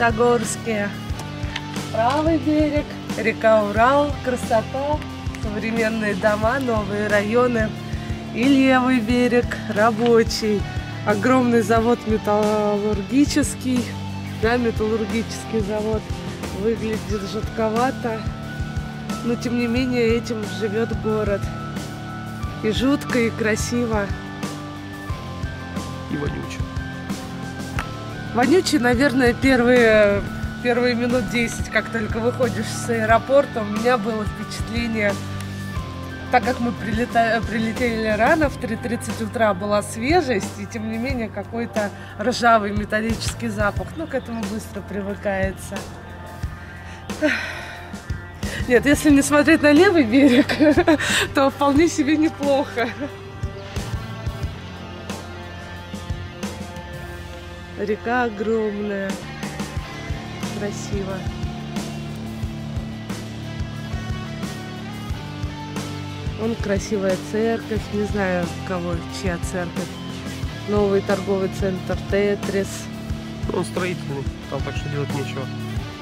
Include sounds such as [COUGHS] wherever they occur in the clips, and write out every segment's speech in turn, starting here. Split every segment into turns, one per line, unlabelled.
Магнитогорске. Правый берег, река Урал, красота, современные дома, новые районы. И левый берег, рабочий, огромный завод металлургический, да, металлургический завод. Выглядит жутковато, но тем не менее этим живет город. И жутко, и красиво.
И вонюче.
Вонючий, наверное, первые, первые минут 10, как только выходишь с аэропорта, у меня было впечатление, так как мы прилета, прилетели рано, в 3.30 утра была свежесть, и тем не менее какой-то ржавый металлический запах. Ну, к этому быстро привыкается. Нет, если не смотреть на левый берег, [LAUGHS] то вполне себе неплохо. Река огромная, красиво. Вон красивая церковь, не знаю, кого, чья церковь. Новый торговый центр Тетрис.
Он строительный, там так что делать нечего.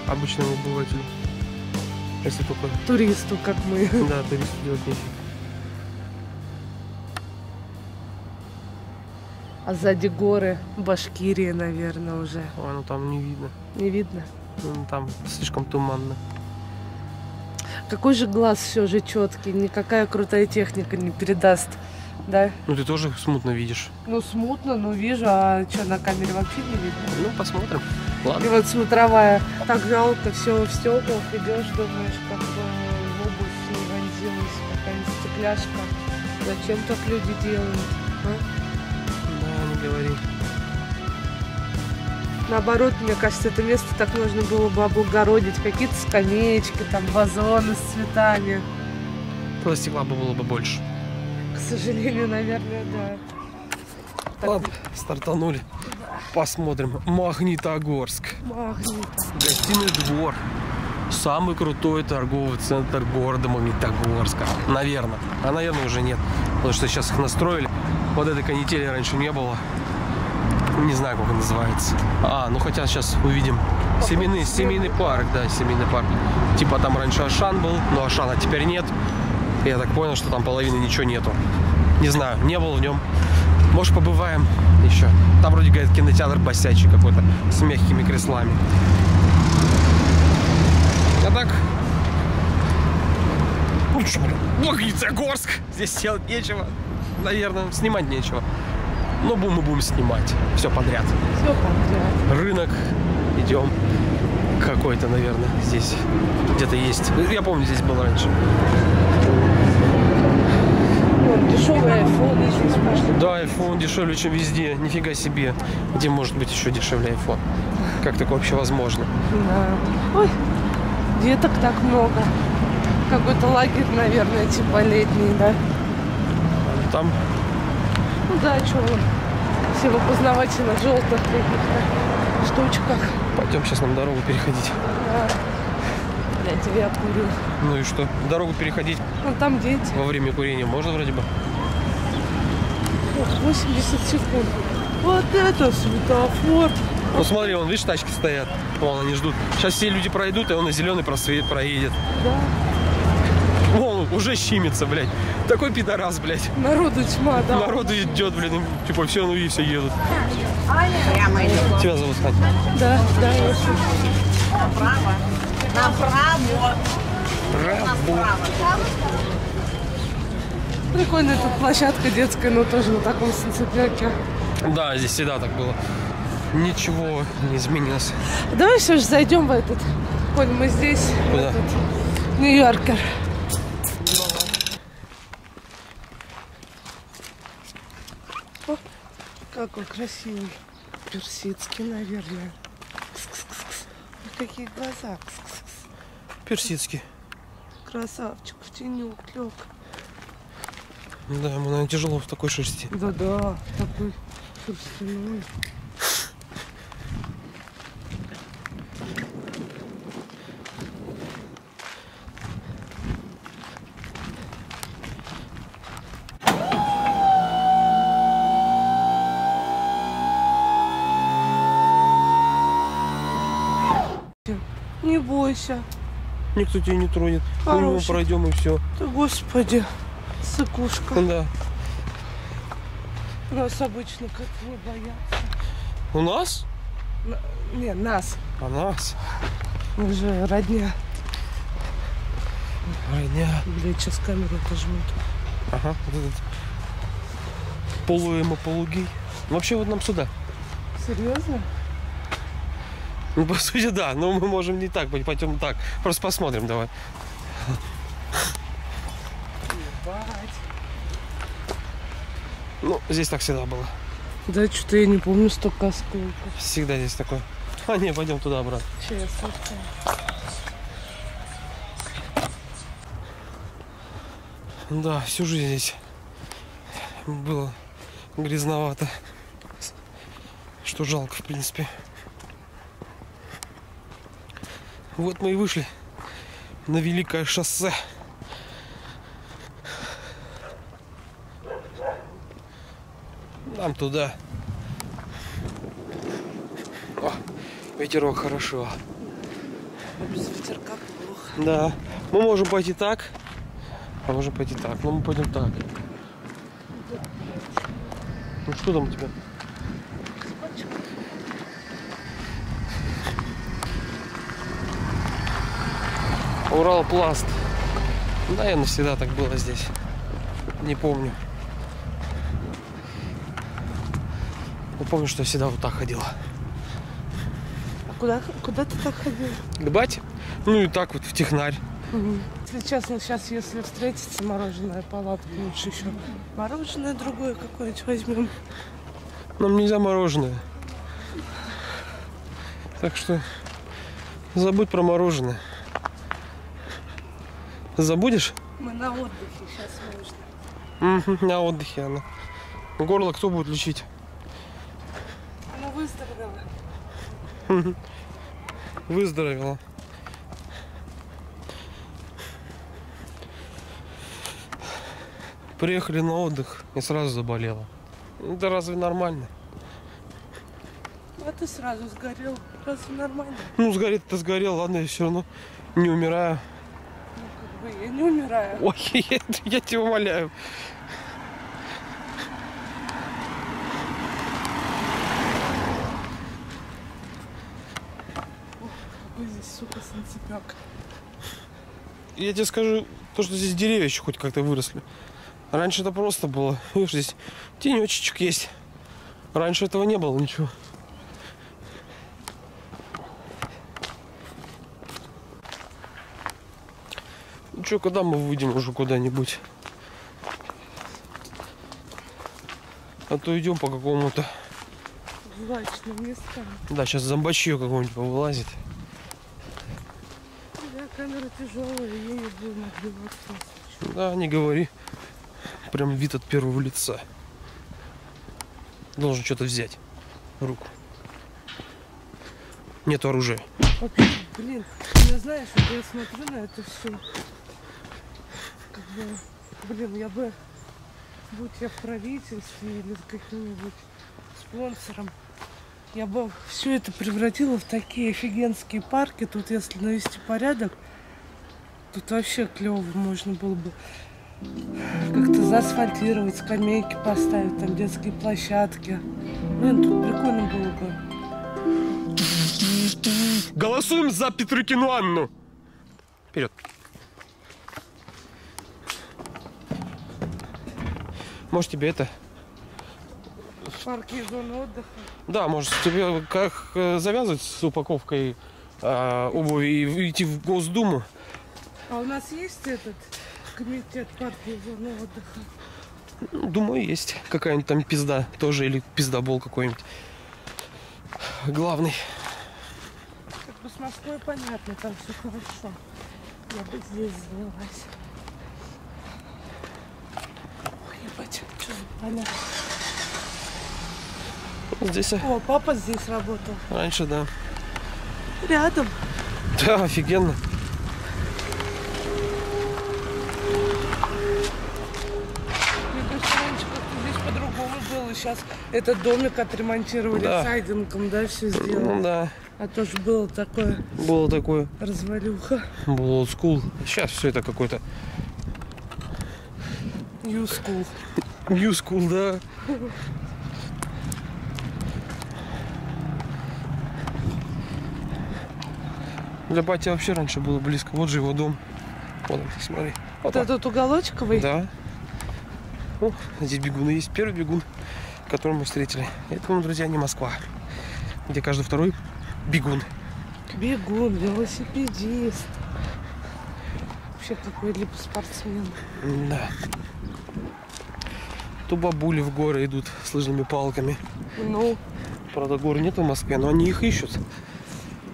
Обычному обывателю. Если только,
Туристу, как мы.
да, туристу делать нечего.
А сзади горы Башкирия, наверное, уже.
Ой, ну там не видно.
Не видно?
Ну, Там слишком туманно.
Какой же глаз все же четкий, никакая крутая техника не передаст. Да?
Ну ты тоже смутно видишь.
Ну, смутно, но вижу, а что, на камере вообще не видно?
Ну, посмотрим.
И
Ладно.
вот смотровая, так жалко, все в стеклах идешь, думаешь, как бы в обувь не вонзилась какая-нибудь стекляшка. Зачем так люди делают? а?
Да, не говори.
Наоборот, мне кажется, это место так можно было бы облагородить. Какие-то скамеечки, там вазоны с цветами.
Тогда стекла бы было бы больше.
К сожалению, наверное, да. Так,
Ладно, стартанули. Посмотрим. Магнитогорск.
магнит.
Гостиный двор. Самый крутой торговый центр города Магнитогорска. Наверное. А, наверное, уже нет. Потому что сейчас их настроили. Вот этой канители раньше не было. Не знаю, как он называется. А, ну хотя сейчас увидим. Семейный, семейный парк, да, семейный парк. Типа там раньше Ашан был, но Ашана теперь нет. Я так понял, что там половины ничего нету. Не знаю, не был в нем. Может, побываем еще. Там вроде, говорит, кинотеатр босячий какой-то с мягкими креслами. А так... Ну Магнитогорск. Здесь делать нечего. Наверное, снимать нечего. Но будем мы будем снимать. Все подряд.
Все подряд.
Рынок. Идем. Какой-то, наверное, здесь где-то есть. Я помню, здесь был раньше.
Дешевый айфон.
Да, iPhone дешевле, чем везде. Нифига себе. Где может быть еще дешевле iPhone? Как такое вообще возможно?
Да. Ой, деток так много. Какой-то лагерь, наверное, типа летний, да?
Там
Ну да, что вы. Все в опознавательных желтых каких-то штучках.
пойдем сейчас нам дорогу переходить.
Да. Я тебя курю.
Ну и что? Дорогу переходить
Ну там дети.
во время курения можно вроде бы?
Ох, 80 секунд. Вот это светофор.
Ну смотри, вон, видишь, тачки стоят. Вон, они ждут. Сейчас все люди пройдут, и он на зеленый просвет проедет.
Да.
Уже щимится, блядь. Такой пидорас, блядь.
Народу тьма, да.
Народу идет, блин, им, типа, все, ну и все едут.
Прямо идет
Тебя зовут Хань?
Да, да, я
направо. Направо.
Браво.
Прикольная тут площадка детская, но тоже на таком санцепёке.
Да, здесь всегда так было. Ничего не изменилось.
Давай все же зайдем в этот. Коль мы здесь.
Куда?
Нью-Йоркер. О, какой красивый. Персидский, наверное. Кс-кс-кс-кс. Ой, какие глаза. Кс-кс-кс.
Персидский.
Красавчик, в тенек лег.
Да, ему, наверное, тяжело в такой шерсти.
Да-да, такой шерстяной. Бойся.
Никто тебя не тронет. Мы
Хороший.
пройдем и все.
Ты, господи, сыкушка.
Да.
Нас обычно как не боятся.
У нас?
На- Не, нас.
А нас?
Мы же родня.
Родня.
Блядь, сейчас камеру отожмут.
Ага, вот этот полуэмо, полугей. Вообще вот нам сюда.
Серьезно?
Ну, по сути, да, но мы можем не так, пойдем так. Просто посмотрим, давай. Ну, здесь так всегда было.
Да, что-то я не помню столько осколков.
Всегда здесь такое. А, не, пойдем туда, брат.
Честно.
Да, всю жизнь здесь было грязновато. Что жалко, в принципе. Вот мы и вышли на великое шоссе. Нам туда. О, ветерок хорошо.
Без ветерка плохо.
Да. Мы можем пойти так, а можем пойти так. Но мы пойдем так. Ну что там у тебя? Урал пласт. Наверное, всегда так было здесь. Не помню. Но помню, что я всегда вот так ходила.
А куда, куда ты так ходил?
К бате? Ну и так вот в технарь.
Если честно, сейчас, если встретится мороженое палатка, лучше еще мороженое другое какое-нибудь возьмем.
Нам нельзя мороженое. Так что забудь про мороженое. Забудешь?
Мы на отдыхе сейчас можно.
Мгм, на отдыхе она. Горло кто будет лечить?
Она выздоровела.
Выздоровела. Приехали на отдых и сразу заболела. Это разве нормально?
А ты сразу сгорел. Разве нормально?
Ну, сгорит-то сгорел, ладно, я все равно не умираю.
Бы я не умираю.
Ой, [LAUGHS] я, я тебя умоляю.
Какой здесь, сука, санцепек.
Я тебе скажу, то, что здесь деревья еще хоть как-то выросли. Раньше это просто было. Видишь, здесь тенечечек есть. Раньше этого не было ничего. Ну что, когда мы выйдем уже куда-нибудь? А то идем по какому-то...
Злачным местам.
Да, сейчас зомбачье какого-нибудь повылазит.
Да, камера тяжелая, ею будем отбиваться.
Да, не говори. Прям вид от первого лица. Должен что-то взять руку. Нет оружия.
Блин, я знаешь, вот я смотрю на это все. Бы, блин, я бы, будь я в правительстве или с каким-нибудь спонсором, я бы все это превратила в такие офигенские парки. Тут, если навести порядок, тут вообще клево можно было бы как-то заасфальтировать, скамейки поставить, там детские площадки. Блин, тут прикольно было бы.
Голосуем за Петрыкину Анну. Вперед. Может тебе это?
Парки и зоны отдыха.
Да, может тебе как э, завязывать с упаковкой э, обуви и идти в Госдуму?
А у нас есть этот комитет парки и зоны отдыха?
Ну, Думаю, есть какая-нибудь там пизда тоже или пиздобол какой-нибудь. Главный.
Как бы с Москвой понятно, там все хорошо. Я бы здесь занялась. Ой, ебать, поля?
Здесь а,
О, папа здесь работал.
раньше, да.
Рядом.
Да, офигенно.
Раньше здесь по-другому было. Сейчас этот домик отремонтировали
Да.
сайдингом, да, все сделали.
Ну да.
А тоже было такое
Было такое.
развалюха.
Был old school. Сейчас все это какой-то
New school.
New school, да. Для бати вообще раньше было близко. Вот же его дом. Вот он, смотри.
Вот этот уголочковый.
Да. О, здесь бегуны есть. Первый бегун, которого мы встретили. Это, ну, друзья, не Москва. Где каждый второй бегун.
Бегун, велосипедист. Вообще какой-либо спортсмен.
Да. То бабули в горы идут с лыжными палками.
Ну,
Правда, гор нет в Москве, но они их ищут.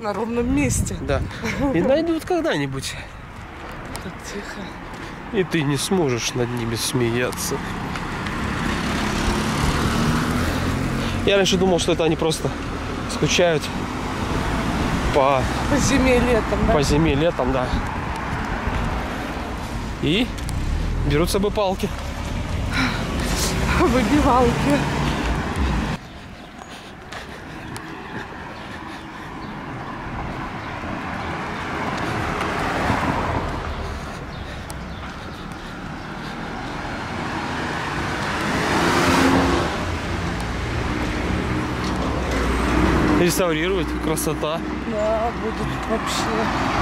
на ровном месте.
Да. И найдут когда-нибудь.
Так тихо.
И ты не сможешь над ними смеяться. Я раньше думал, что это они просто скучают по,
По зиме летом, да?
по зиме, летом, да. И берут с собой палки.
Выбивалки.
Реставрируют. Красота.
Да, будет вообще.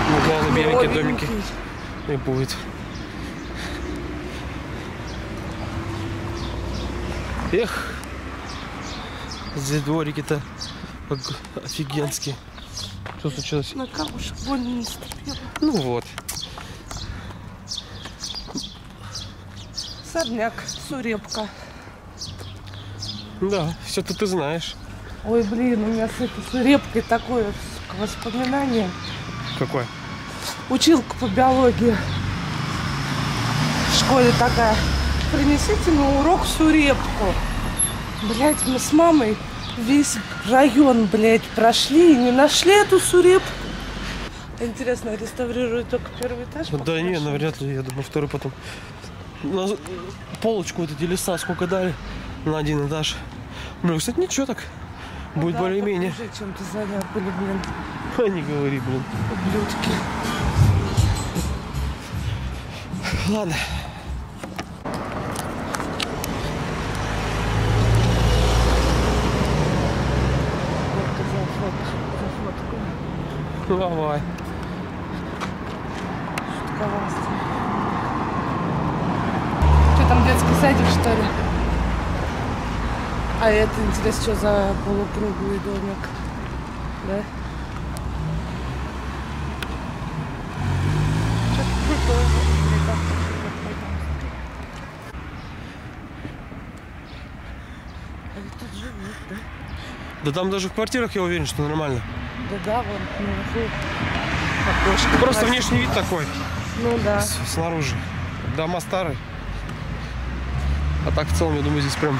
Ну, главное, беленькие домики. И будет. Эх, здесь дворики-то офигенские. Что случилось?
На камушек больно не ступила.
Ну вот.
Сорняк, сурепка.
Да, все-то ты знаешь.
Ой, блин, у меня с этой сурепкой такое воспоминание.
Какое?
Училка по биологии в школе такая. Принесите на урок сурепку. Блять, мы с мамой весь район, блядь, прошли и не нашли эту сурепку. Интересно, реставрируют только первый этаж?
Да не, навряд ли, я думаю, второй потом. На з- полочку вот эти леса сколько дали на один этаж. Ну, кстати, ничего так. Будет
Да,
более-менее.
покажи, чем ты занял, были, блин, [LAUGHS]
А не говори, блин.
ублюдки.
Ладно.
Вот за фотку, за фотку.
Давай.
Шутковался. Что там, детский садик, что ли? А это, интересно, что за полукруглый домик? Да? Да
там даже в квартирах я уверен, что нормально.
Да-да, вон наверху окошко.
Просто
красивое.
внешний вид такой,
Ну да.
с- снаружи. Дома старые. А так в целом, я думаю, здесь прям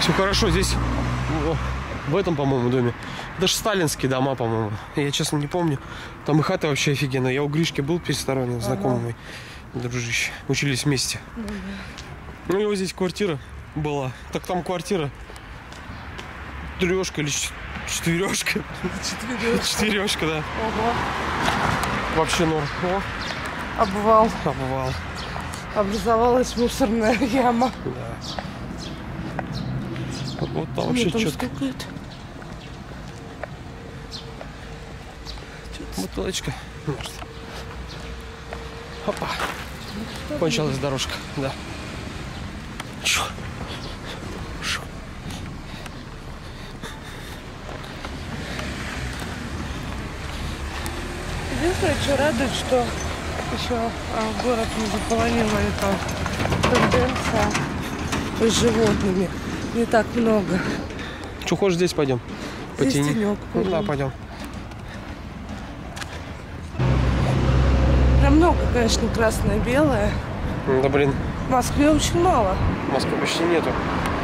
все хорошо. Здесь в этом, по-моему, доме. Даже сталинские дома, по-моему. Я, честно, не помню. Там и хата вообще офигенная. Я у Гришки был пересторонний, знакомый мой дружище. Учились вместе. Ну, у него здесь квартира была. Так там квартира трешка или ч- четырешка.
Четыре.
Четырешка, да.
Ого.
Вообще норм. О,
Обвал.
побывал.
Образовалась мусорная яма.
Да. Вот, вот там вообще
стукает.
Бутылочка. Может. Опа. Кончилась дорожка, да. Чу.
Единственное, что радует, что еще а, город не заполонила эта тенденция с животными. Не так много.
Че, хочешь здесь пойдем?
Здесь
Потяни.
тенек,
Ну да,
пойдем.
пойдем.
Прям много, конечно, красное-белое.
Да блин,
В Москве очень мало.
Москвы почти нету.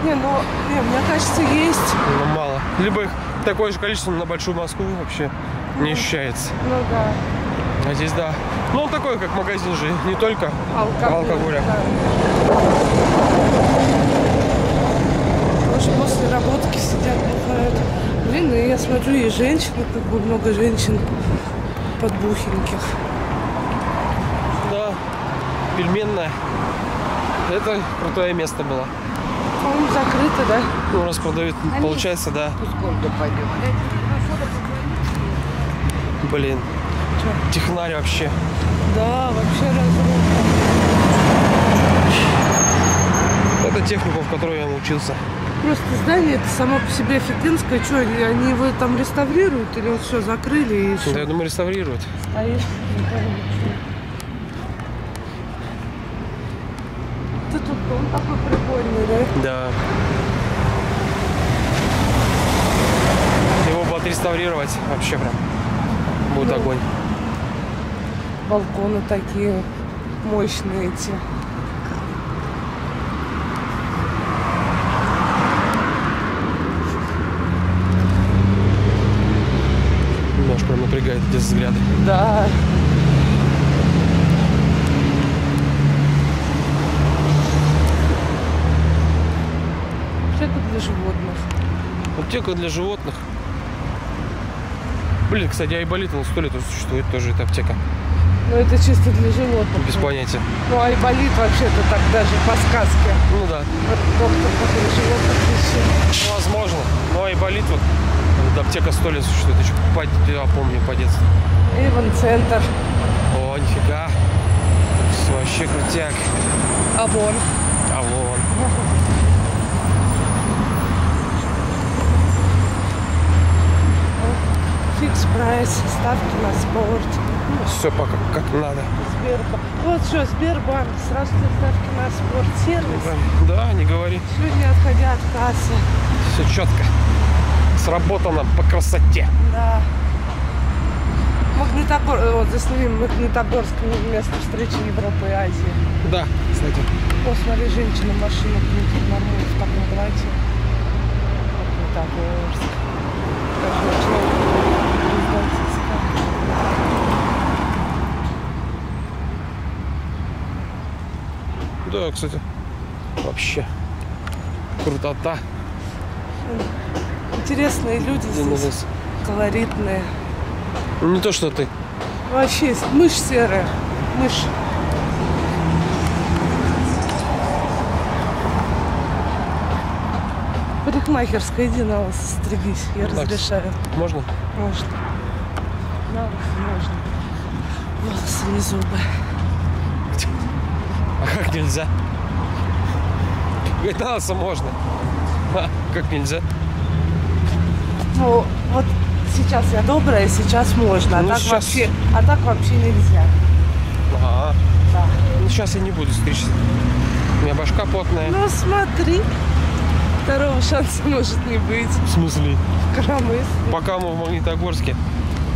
Не, ну, не, мне кажется, есть.
Но мало. Либо их такое же количество на большую Москву вообще не ощущается.
Ну да.
А здесь да. Ну такой, как магазин же, не только
Алкоголь.
алкоголя.
Да. Потому что после работки сидят, бухают. Блин, и я смотрю, и женщины, как бы много женщин подбухеньких.
Да, пельменная. Это крутое место было.
По-моему, закрыто, да?
Ну, раз продают, получается, да. Блин. Технарь вообще.
Да, вообще разруха.
Это технику, в которой я научился.
Просто здание это само по себе офигенское. Что, они, его там реставрируют или вот все закрыли и все?
Да, я думаю, реставрируют.
Стоишь. Ты тут дом такой прикольный, да?
Да. Его бы отреставрировать вообще прям. Будет
Ну.
огонь.
Балконы такие мощные эти.
Немножко прям напрягает эти взгляды.
Да. Аптека для животных.
Аптека для животных. Блин, кстати, Айболит, сто лет существует тоже, эта аптека.
Но это чисто для животных.
Без понятия.
Ну, айболит вообще-то так даже по сказке.
Ну да,
Вот доктор, который животных лечит.
ну, возможно. Но Айболит, вот, вот аптека сто лет существует. Еще по, я помню по детству.
Эйвен центр.
О, нифига. Вообще крутяк.
Авон.
А вон.
Фикс прайс. Ставки на спорт.
Все пока как надо.
Сбербанк. Вот что, Сбербанк. Сразу ставки на спорт. Сервис.
Да, не говори.
Сегодня отходя от кассы.
Все четко. Сработано по красоте.
Да. Магнитогор... э, Вот засним Магнитогорск место встречи Европы и Азии.
Да, кстати.
О, смотри, женщина машину крутит нормально в таком платье. Магнитогорск. Даже начала
Да, кстати. Вообще. Крутота.
Интересные люди здесь. Колоритные.
Ну, не то, что ты.
Вообще, мышь серая. Мышь. Парикмахерская, иди на вас стригись, я
Так.
разрешаю.
Можно?
Можно. На вас можно. Волосы не зубы.
Как [LAUGHS] нельзя? Носу можно. А, как нельзя?
Ну, вот сейчас я добрая, сейчас можно. А,
Ну,
так,
сейчас-
вообще, а так вообще нельзя.
Ага.
Да.
Ну, сейчас я не буду стричься. У меня башка потная.
Ну смотри. Второго шанса может не быть.
В смысле?
Коромыс.
Пока мы в Магнитогорске,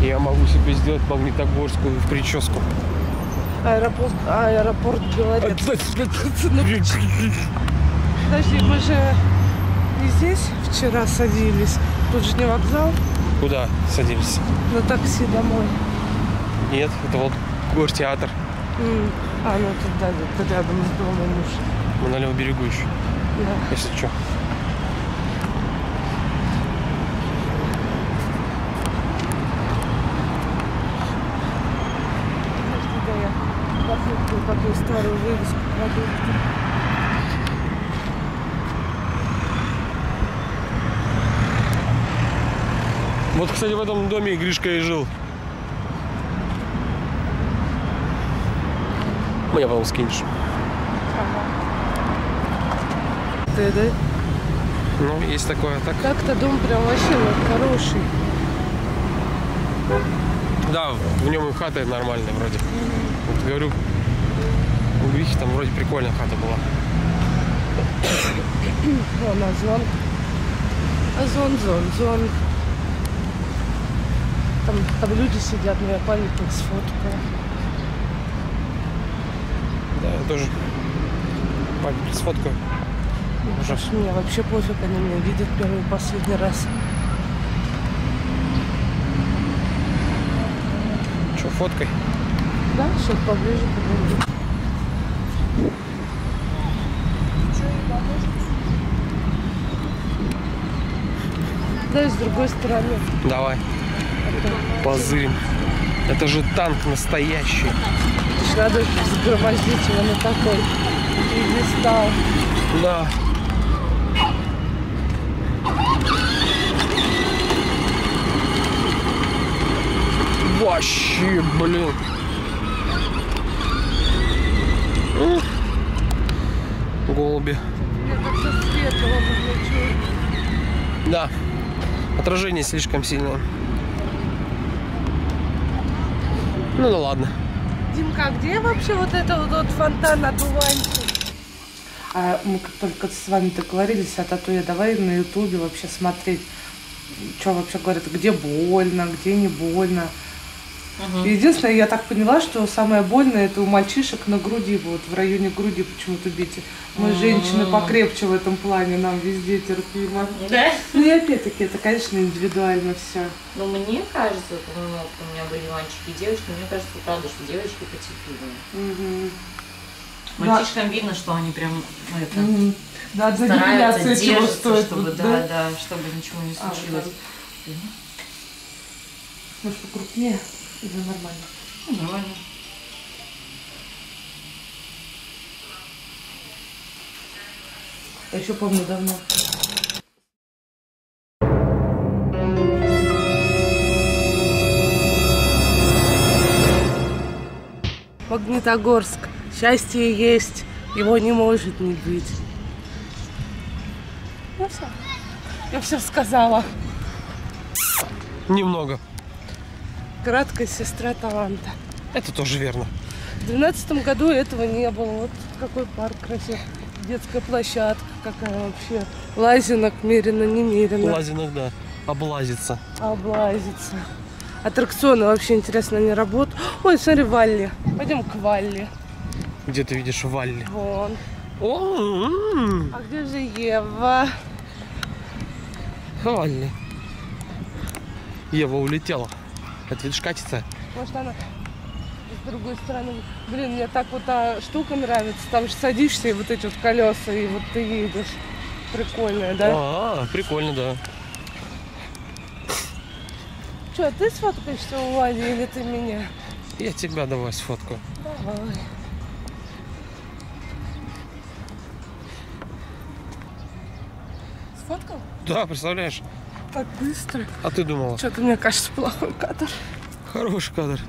я могу себе сделать магнитогорскую в прическу.
Аэропорт, аэропорт Белорец. Ну, Подожди, мы же не здесь вчера садились. Тут же не вокзал.
Куда садились?
На такси домой.
Нет, это вот гортеатр.
М. А, ну тут да, тут рядом с домом уж.
Мы на левом берегу еще,
Да.
если что.
Подожди, да я пофоткаю такую старую вывеску продукта.
Вот, кстати, в этом доме Гришка и жил. Мне потом скинешь.
Ты, да?
Ну, есть такое. Так,
Так-то дом прям вообще вот хороший.
да, в нем и хата нормальная вроде. Вот говорю, Грихи там вроде прикольная хата была. [COUGHS]
Вон Озон. Озон, зон, зон. Там, там люди сидят, но я памятник сфоткала.
Да, я тоже памятник сфоткаю.
Уже мне вообще пофиг, они меня видят первый и последний раз.
Что, фоткой?
Да, сейчас поближе подойду. Туда и с другой стороны.
Давай, позырим. Это же танк настоящий.
Надо загромоздить его на такой пьедестал.
Да. Вообще, блин. Голуби. Да. Отражение слишком сильное. Ну да ладно.
Димка, а где вообще вот это вот, вот фонтан одуванчик? А мы как только с вами договорились, а то я давай на ютубе вообще смотреть, что вообще говорят, где больно, где не больно. Единственное, я так поняла, что самое больное это у мальчишек на груди, вот в районе груди почему-то бить. Мы женщины покрепче в этом плане, нам везде терпимо.
Да?
Ну и опять-таки, это, конечно, индивидуально все.
Ну, мне кажется, вот у меня были мальчики и девочки, мне кажется, правда, что девочки потерпеливые. Мальчишкам видно, что они прям ну, это,
Да, за
стараются,
чего
держатся,
стоит.
чтобы,
вот,
да, да, чтобы ничего не
А,
случилось.
Может, покрупнее или нормально?
Ну, Нормально.
Я еще помню давно. Магнитогорск. Счастье есть, его не может не быть. Ну все. Я все сказала.
Немного.
Краткая сестра таланта.
Это тоже верно.
В двенадцатом году этого не было. Вот какой парк красивый. Детская площадка какая вообще. Лазинок мерено, немерено.
Лазинок, да. Облазится.
Облазится. Аттракционы вообще интересно не работают. Ой, смотри, Валли. Пойдем к Валли.
Где ты видишь Валли?
Вон.
О, м,
А где же Ева?
Валли. Ева улетела. Это видишь, катится.
Может она с другой стороны. Блин, мне так вот та штука нравится. Там же садишься и вот эти вот колеса, и вот ты едешь. Прикольная, да?
А, прикольно, да.
Че, ты сфоткаешься у Вали или ты меня?
Я тебя давай сфоткаю.
Давай. Сфоткал?
Да, представляешь?
Так быстро.
А ты думала?
Что-то мне кажется плохой кадр.
Хороший кадр.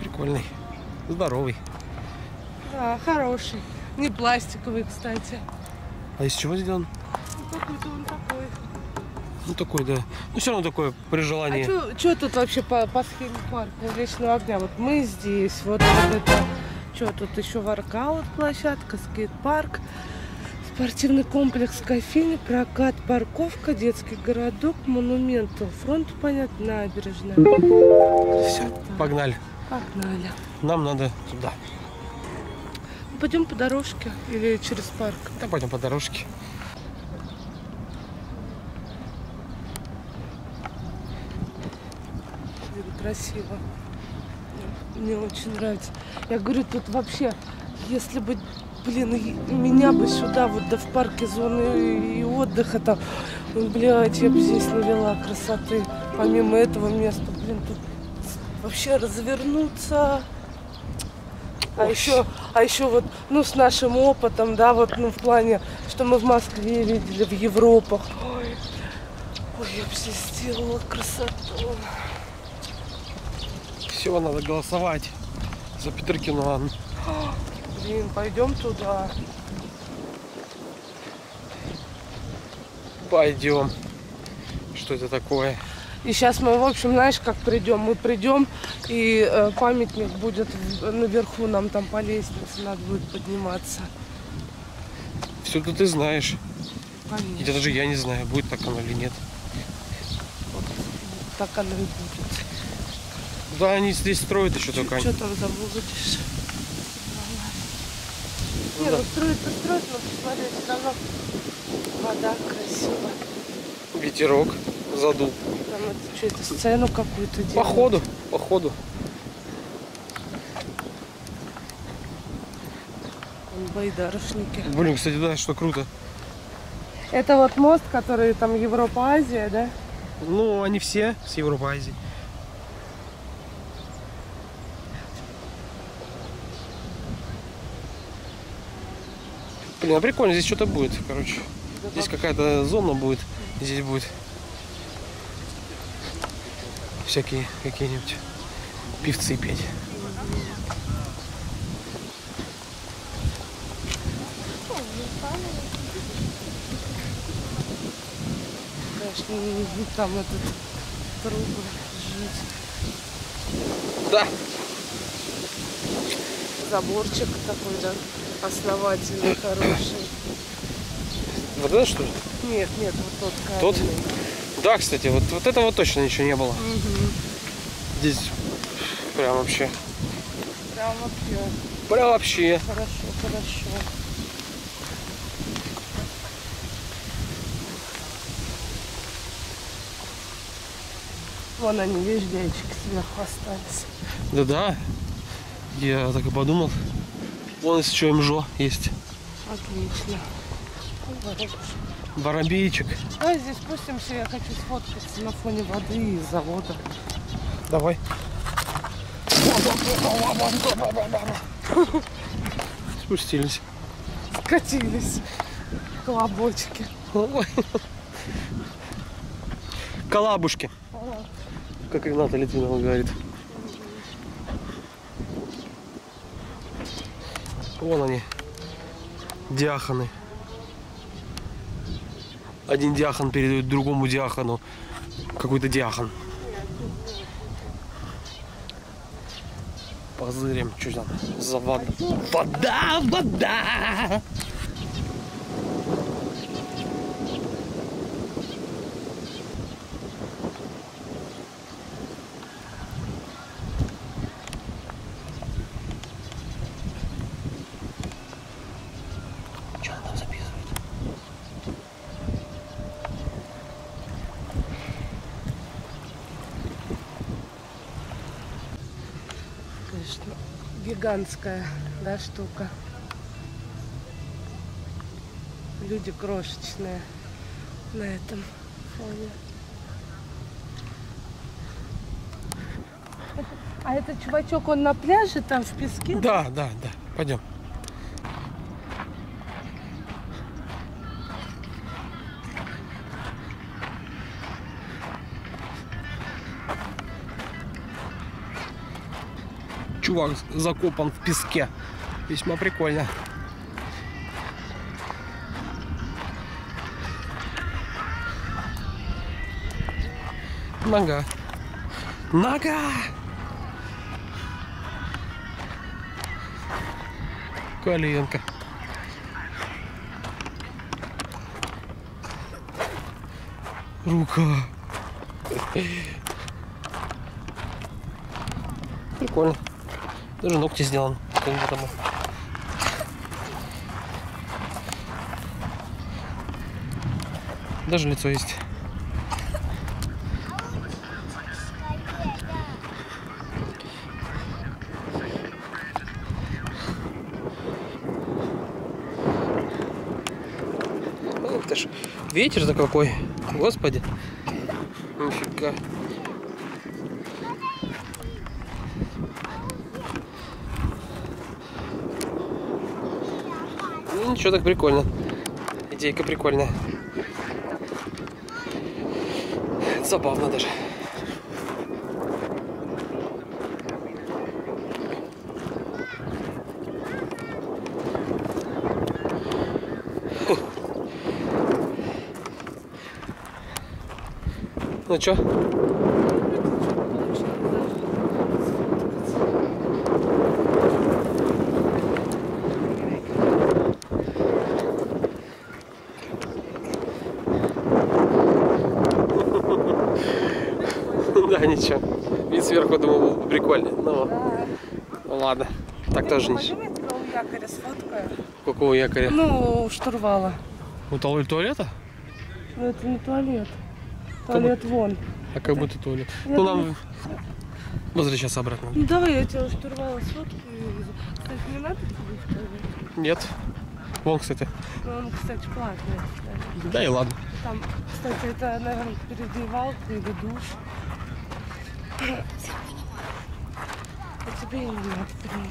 Прикольный. Здоровый.
Да, хороший. Не пластиковый, кстати.
А из чего сделан?
Ну, Какой-то он такой.
Ну такой, да. Ну все равно такое при желании.
А что тут вообще по, по схеме парка вечного огня? Вот мы здесь, вот, вот это. Что тут еще воркаут площадка, скейт-парк, спортивный комплекс кофейни, прокат, парковка, детский городок, монументу, фронт, понятно, набережная.
Все, погнали.
Погнали.
Нам надо туда.
Пойдем по дорожке или через парк?
Да пойдем по дорожке.
Красиво. Мне очень нравится. Я говорю, тут вообще, если бы, блин, меня бы сюда, вот да в парке зоны и отдыха там, ну, блядь, я бы здесь навела красоты. Помимо этого места, блин, тут вообще развернуться. А еще, а еще вот, ну, с нашим опытом, да, вот, ну, в плане, что мы в Москве видели, в Европах. Ой, ой, я бы здесь сделала красоту.
Все, надо голосовать за Петркину Анну.
Блин, пойдем туда.
Пойдем. Что это такое?
И сейчас мы, в общем, знаешь, как придем? Мы придем, и э, памятник будет наверху, нам там по лестнице надо будет подниматься.
Все это ты знаешь.
Конечно,
И даже я не знаю, будет так оно или нет.
так оно и будет.
Да, они здесь строят еще только.
Что там забудешь? Не, ну строить-то строить, но посмотри, все равно вода красивая.
Ветерок задул.
Там это что, это сцену какую-то делают?
Походу, походу.
Вон Байдарочники.
Блин, кстати, да, что круто.
Это вот мост, который там Европа-Азия, да?
Ну, они все с Европы, Блин, а прикольно, здесь что-то будет, короче. Здесь какая-то зона будет. Здесь будет всякие какие-нибудь певцы петь.
Конечно, там этот трубы жить.
Да.
Заборчик такой, да, основательный, хороший.
Вот это что ли?
Нет, нет, вот тот
Тот?
каменный.
Да, кстати, вот, вот этого точно ничего не было. Здесь прям вообще.
Прям вообще
Прям вообще.
хорошо, хорошо. Вон они, видишь, яички сверху остались.
Да-да. Я так и подумал. Вон чего МЖО есть.
Отлично.
Воробейчик.
Давай здесь спустимся, я хочу сфоткаться на фоне воды и завода.
Давай. Спустились.
Скатились. Колобочки.
Ой. Колабушки. Как Рената Литвинова говорит. Вон они. Диаханы. Один диахан передает другому диахану какой-то диахан. Позырим, что там за вода. Вода, вода! Что она там записывает?
Конечно, гигантская, да, штука. Люди крошечные на этом фоне. А этот чувачок, он на пляже там в песке?
Да, да, да. Пойдем. Чувак закопан в песке. Весьма прикольно. Нога. Нога! Коленка. Рука. Прикольно. Даже ногти сделан. Бы. Даже лицо есть. Ух ты ж, ветер-то какой. Господи. Нифига. Ну, ничего, так прикольно. Идейка прикольная. Забавно даже. Ну чё? Да, ничего. Вид сверху, думал, был бы прикольный. Ну, ну ладно. Так тоже ничего.
Якоря сфоткаю.
Какого якоря?
Ну, штурвала.
У туалет- туалета?
Но это не туалет. Туалет вон.
А как будто туалет.
Я
Ну,
думаю-
нам возвращаться обратно.
Ну давай я тебя штурвала сфоткаю. Кстати, не надо тебе в туалет?
Нет. Вон, кстати.
Ну, он, кстати, платный. да.
Да и ладно.
Там, кстати, это, наверное, переодевалка или душ. А тебе не надо принимать.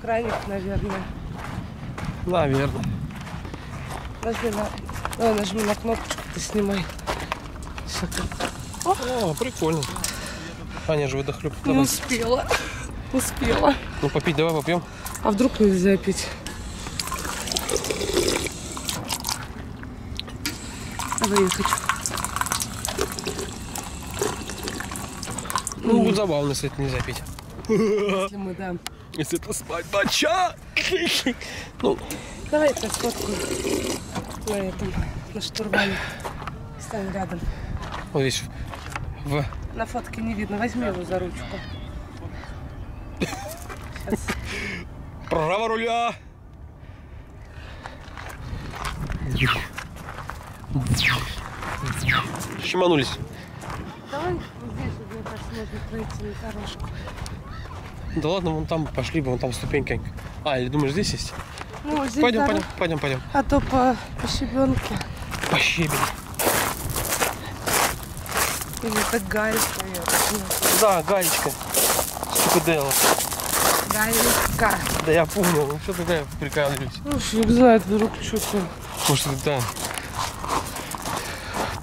Краник, наверное.
Наверное.
Нажми на... Давай нажми на кнопочку, ты снимай. Как.
О, прикольно. Аня же выдохлюб.
Не успела. Успела.
Ну попить давай попьем.
А вдруг нельзя пить? Хочу.
Ну, будет забавно, если это нельзя пить.
Если мы дам.
Если это спать бача. Ну,
Давай я сфоткаю на этом, на штурвале. Стань рядом.
вот видишь, в...
На фотке не видно. Возьми его за ручку. Сейчас.
Право руля. Щеманулись.
Давай здесь, вот, можно пройти дорожку.
Да ладно, вон там пошли бы, вон там ступенька. А, или думаешь, здесь есть?
Ну, здесь
Пойдем, пойдем, пойдем, пойдем.
А то по, по щебенке.
По щебень.
Или это я знаю.
Да, гаечка. Ступидела.
Гайка.
Да я понял, ну что такая прикалываюсь.
Ну, фиг знает, вдруг что-то.
Может, это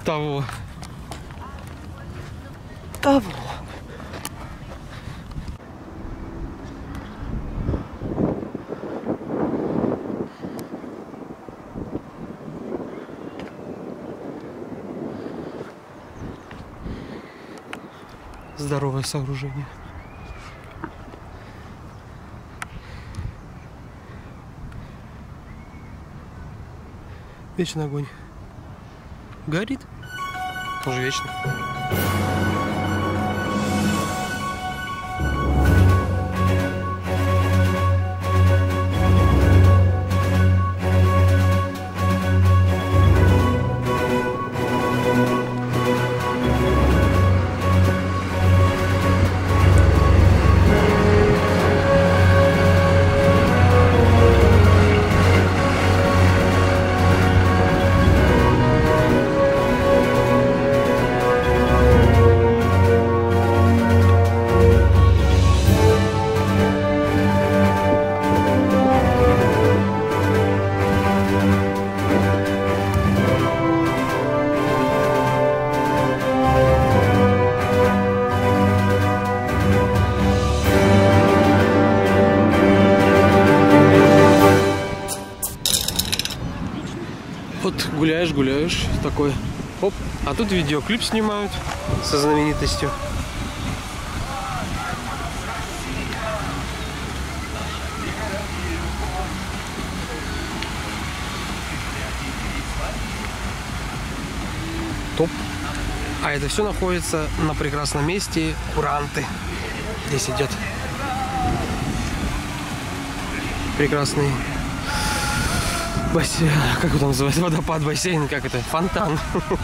того.
Того.
Здоровое сооружение. Вечный огонь. Горит. Тоже вечно. Такой, оп, а тут видеоклип снимают со знаменитостью. Топ. А это все находится на прекрасном месте Куранты. Здесь идет прекрасный бассейн, [LAUGHS] как это называется, водопад, бассейн, как это, фонтан. [LAUGHS]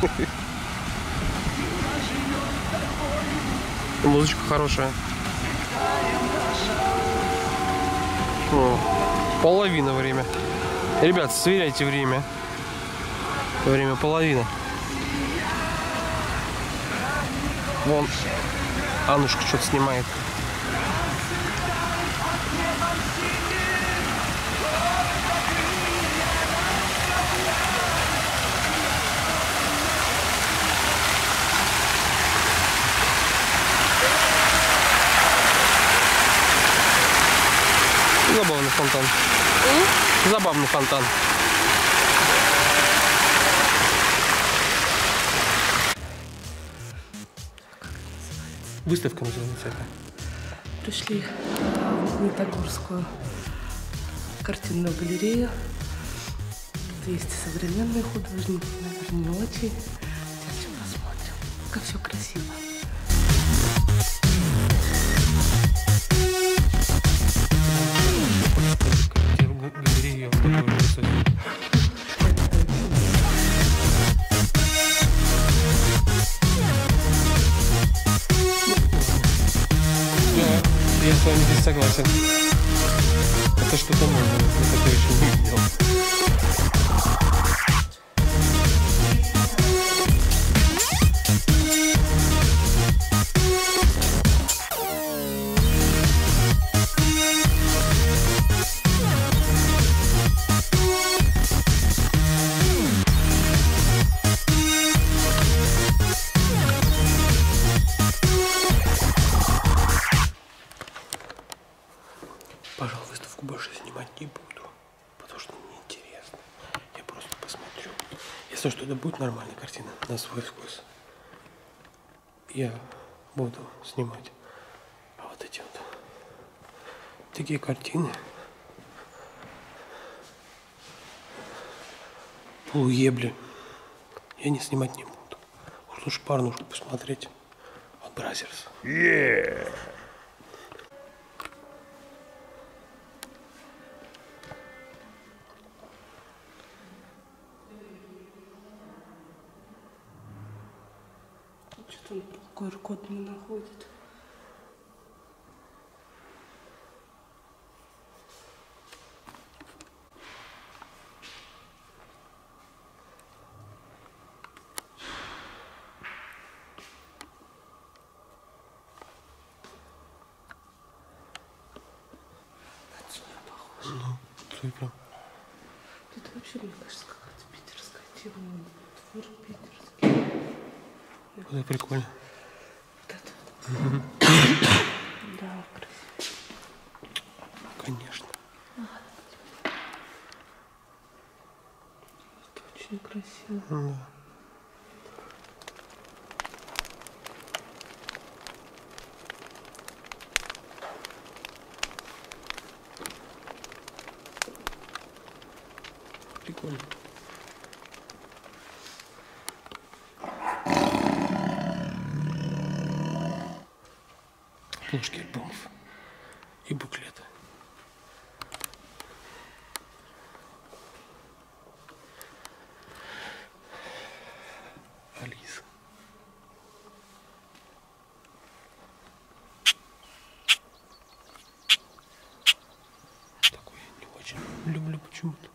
Музычка хорошая. О, половина время. Ребят, сверяйте время. Время половина. Вон, Анушка что-то снимает. Забавный фонтан. Выставка называется это.
Пришли в Магнитогорскую картинную галерею. Тут есть современные художники, наверное, не очень. Сейчас посмотрим, как все красиво.
Это на свой вкус. Я буду снимать. Вот эти вот такие картины. Полуебли. Я не снимать не буду. Уж лучше порнушку посмотреть от Brazzers.
Что-то QR-код не находит. Тут вообще, мне кажется, какая-то питерская тема.
Это прикольно.
Да, красиво.
Конечно.
Это очень красиво.
Да. Прикольно. Ложки альбомов и буклеты. Алиса. Такое я не очень люблю почему-то.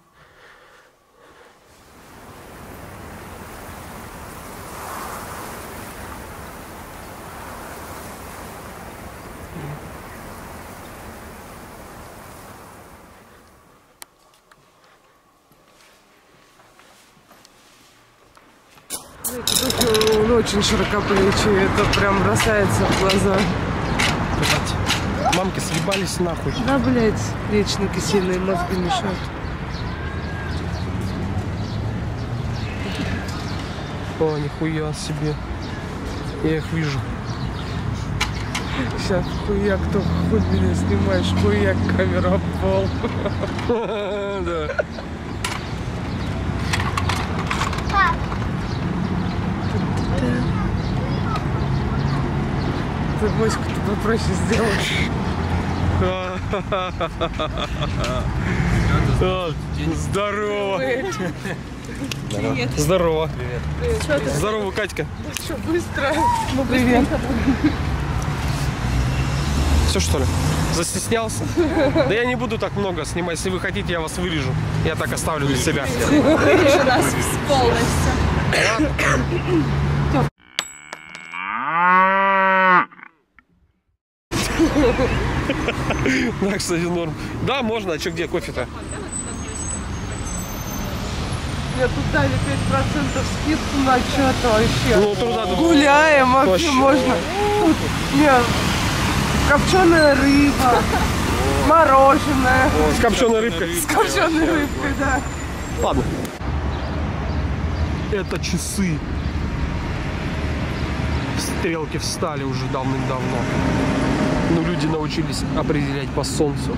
Тут он очень широкоплечий, это прям бросается в глаза.
Блядь. Мамки съебались нахуй.
Да, блядь, вечно кисельные мозги мешают.
О, нихуя себе. Я их вижу.
Сейчас хуяк, кто хуй меня снимаешь, хуяк, камера об пол. [LAUGHS]
Да.
Ты моську-то попроще сделать.
А, Здорово. Здорово. Здорово, Катька.
Что, быстро? Ну, привет.
Все что ли? Застеснялся? Да я не буду так много снимать. Если вы хотите, я вас вырежу. Я так оставлю для себя.
Вырежи нас полностью.
Да, кстати, норм. Да, можно. А что, где кофе-то?
Мне тут дали 5% скидку на что-то вообще.
Ну, туда
Гуляем вообще
Вообще.
можно. Тут, нет, копченая рыба, мороженое.
С копченой рыбкой.
С копченой рыбкой, да.
Ладно. Это часы. Стрелки встали уже давным-давно. Ну, люди научились определять по солнцу.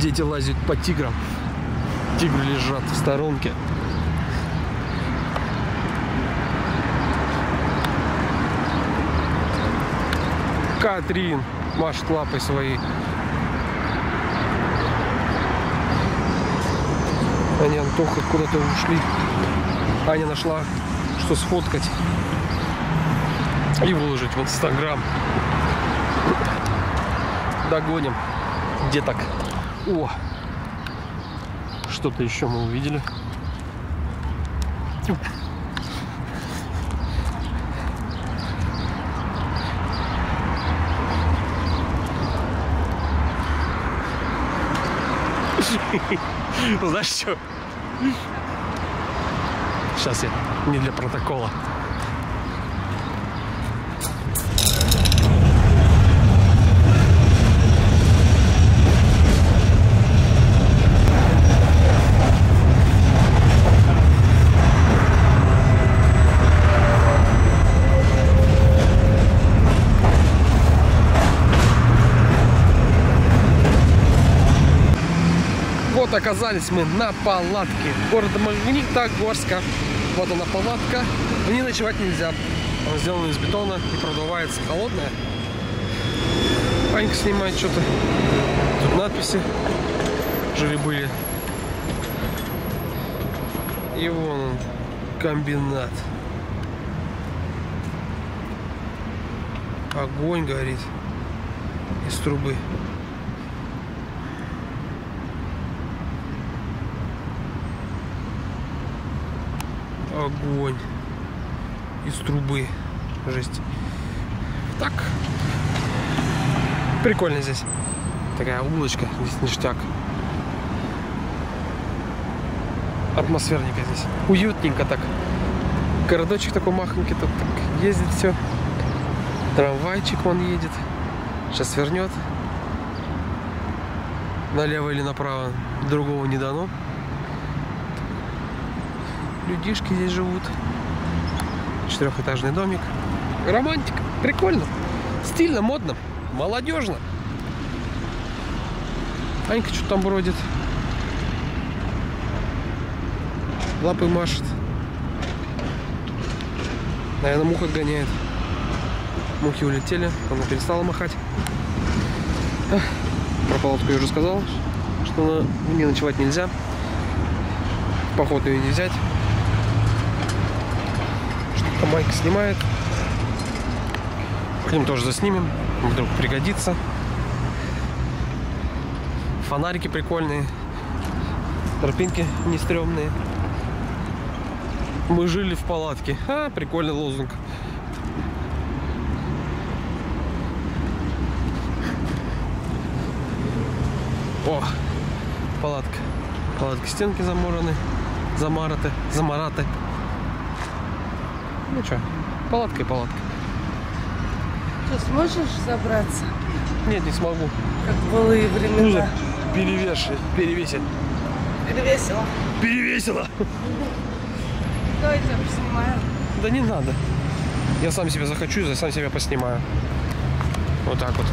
Дети лазят по тиграм. Тигры лежат в сторонке. Катрин машет лапой своей. Они, Антоха, куда-то ушли. Аня нашла что сфоткать и выложить в Инстаграм. Догоним. Где так? О! Что-то еще мы увидели. Знаешь что? Сейчас я не для протокола. Вот оказались мы на палатке города Магнитогорска. Вот она палатка. В ней ночевать нельзя. Она сделана из бетона и продувается холодная. Панька снимает что-то. Тут надписи жили-были. И вон он, комбинат. Огонь горит из трубы. Огонь из трубы. Жесть. Так. Прикольно здесь. Такая улочка, здесь ништяк. Атмосферненько здесь. Уютненько так. Городочек такой махонький, тут так ездит все. Трамвайчик вон едет. Сейчас свернет. Налево или направо. Другого не дано людишки здесь живут. Четырехэтажный домик. Романтика. Прикольно. Стильно, модно. Молодежно. Анька что там бродит. Лапы машет. Наверное, муха гоняет. Мухи улетели, она перестала махать. Про палатку я уже сказал, что в ней ночевать нельзя. В поход ее не взять. Что-то Майк снимает. Пойдем тоже заснимем. Вдруг пригодится. Фонарики прикольные. Тропинки не стрёмные. Мы жили в палатке. А, прикольный лозунг. О, палатка. Палатка стенки замораны, замараты, замараты. Ну что, палатка и палатка.
Ты сможешь забраться,
Нет, не смогу.
как в былые времена?
Перевеши, перевесит.
Перевесила.
Перевесила.
Давайте я поснимаю.
Да не надо. Я сам себя захочу, я сам себя поснимаю. Вот так вот.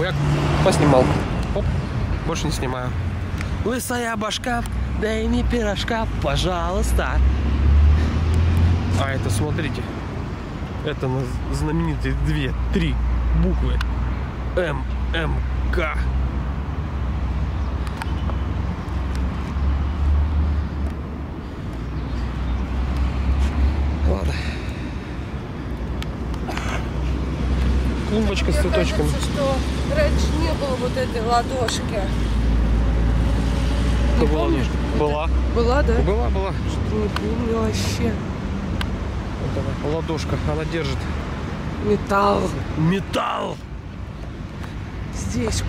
Я поснимал. Оп, больше не снимаю. Лысая башка, дай мне пирожка, пожалуйста. А это, смотрите, это на знаменитые две, три буквы. ММК. Ладно. Клумбочка с
Мне
цветочками.
кажется, что раньше не было вот этой ладошки. Не
была
помнишь?
Была.
Была, да?
Была, была.
Не помню вообще.
Она, ладошка, она держит.
Металл.
Металл!
Здесь.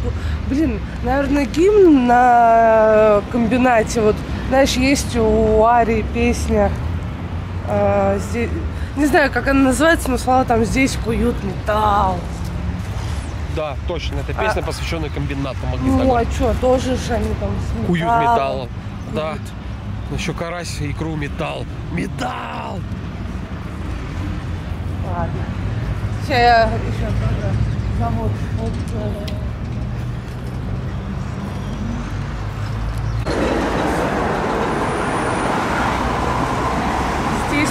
Блин, наверное, гимн на комбинате. Вот, знаешь, есть у Арии песня. а, здесь, не знаю, как она называется, но слова там здесь куют металл.
Да, точно. Это песня, посвященная комбинату
Ну, а что, тоже же они там с
Куют
металлом.
металлом. Да.
Куют.
Еще карась, икру, металл. Металл!
Ладно. Сейчас я еще тоже завод. Вот, э,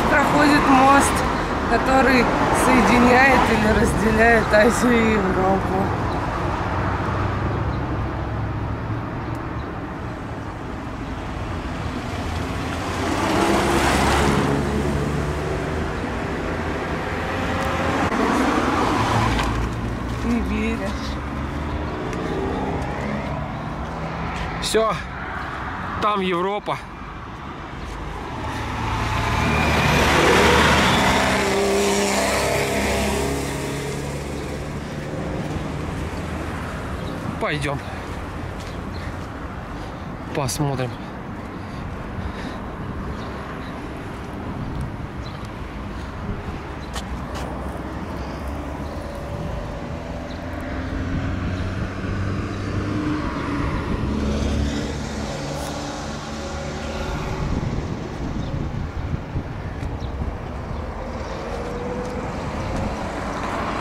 проходит мост, который соединяет или разделяет Азию и Европу.
Все, там Европа. Пойдем. Посмотрим.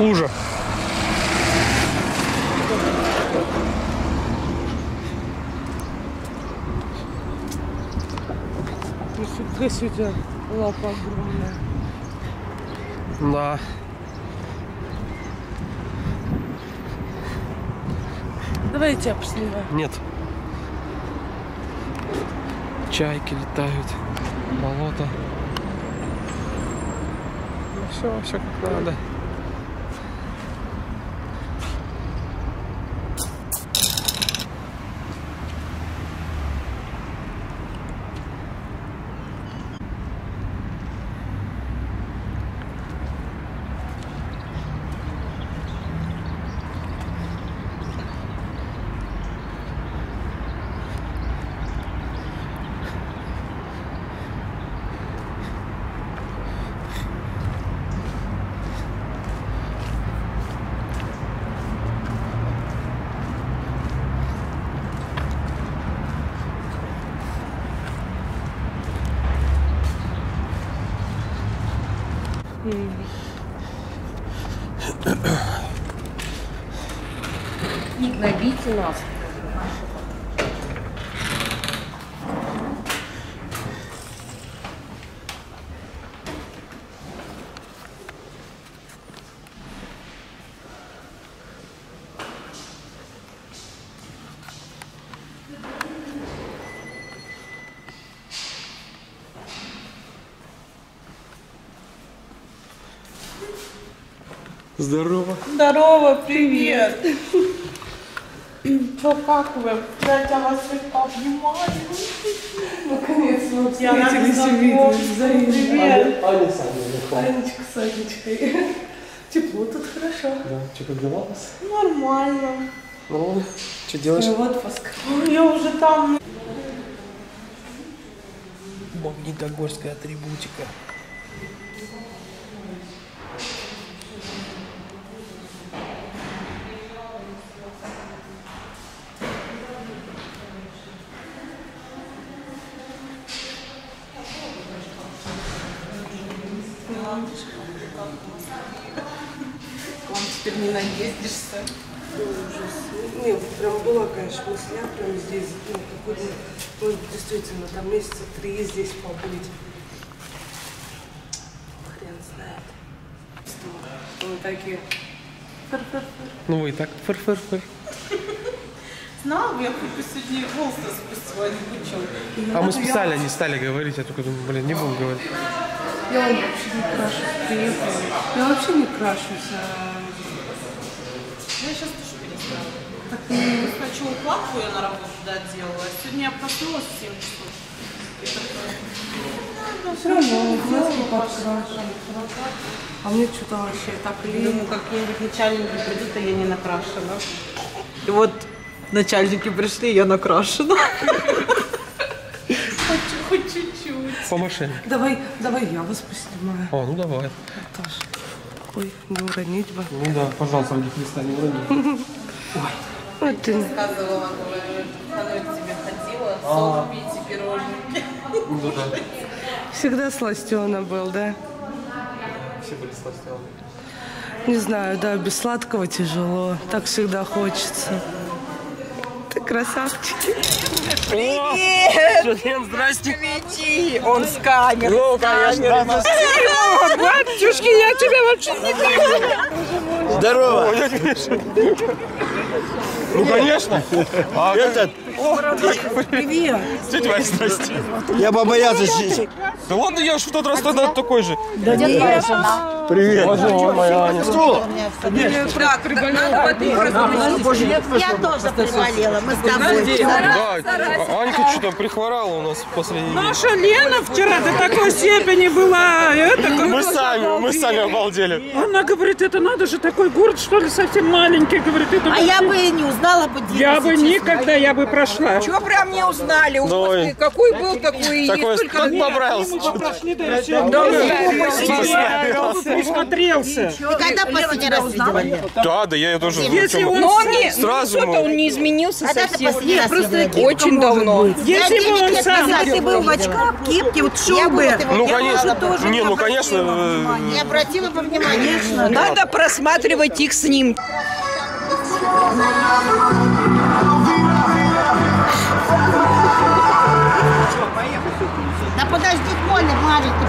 Хуже.
Нифига себе у тебя лапа огромная.
Да.
Давай я тебя поснимаю.
Нет. Чайки летают. Болото. все, все как надо.
Не гнобите нас.
Здорово.
Здорово, привет. Что, как вы? Я тебя вас слегка обнимаю.
Наконец-то
Я рада
встретились и. Взаимно.
Привет.
Аня Саня,
Анечка с Анечкой. Тепло тут хорошо.
Да, что, как дела у вас?
Нормально.
Ну, что делаешь?
В отпуск.
Ну, Я уже там.
Магнитогорская атрибутика.
Прям здесь, ну, какой-то, ну, действительно, там месяца три здесь побыть. Хрен знает. Что мы такие.
Ну вы и так фыр-фыр-фыр.
Знала бы, я хоть бы сегодня волосы распустила, а не бычок.
А мы специально не стали говорить, я только думаю, блин, не будем говорить.
Я вообще не крашусь, приехала. Я вообще не крашусь. а
Я сейчас хочу укладку я на работу доделала. Сегодня я проснулась в 7 часов.
Все равно, глазки подкрашены. А мне что-то вообще так лень.
Думаю, какие-нибудь начальники придут, а я не накрашена. И вот начальники пришли, я накрашена. Хочу хоть чуть-чуть.
По машине.
Давай, давай я вас поснимаю.
О, ну давай.
Тоже. Ой, не уронить бы.
Ну да, пожалуйста, ради Христа, не урони.
Ой, [LAUGHS] ты.
Сказывала, она тебе ходила, сок пить и пирожники.
Ну да.
Всегда сластена был, да?
Все были сластелы.
Не знаю, да, без сладкого тяжело. Так всегда хочется. Ты красавчики.
Привет! Здрасте!
Свети, он с камерой.
Ну, конечно,
Батюшки, я тебя вообще не
Здорово!
Ну, конечно. А
Этот,
Тетя Вася, здрасте.
Я побоялся.
Да ладно, я ж в тот раз тогда такой же.
Привет.
моя Аня.
Я тоже приболела, мы с тобой.
Да, а Анька что-то прихворала у нас в последний день.
Наша Лена вчера до такой степени была, это,
Мы сами, мы сами обалдели.
она говорит, это надо же, такой город, что ли, совсем маленький, говорит, это
А я бы и не узнала бы
я бы никогда, я бы прошла.
Чего прям не узнали? Ух,
Ой.
господи, какой был, такой и есть.
Такой
Только
как понравился.
Мы прошли, да все. Присмотрелся.
Ты когда последний раз видела?
Да, да, я ее тоже.
Если он,
Но он не,
Сразу
ну, что-то он не изменился
Когда ты
совсем.
раз видела?
Очень давно.
если бы он сам...
Ты был в очках, в кепке, вот шубы.
Ну, конечно. Не, ну, конечно. э,
Не обратила бы внимания.
Надо просматривать их снимки.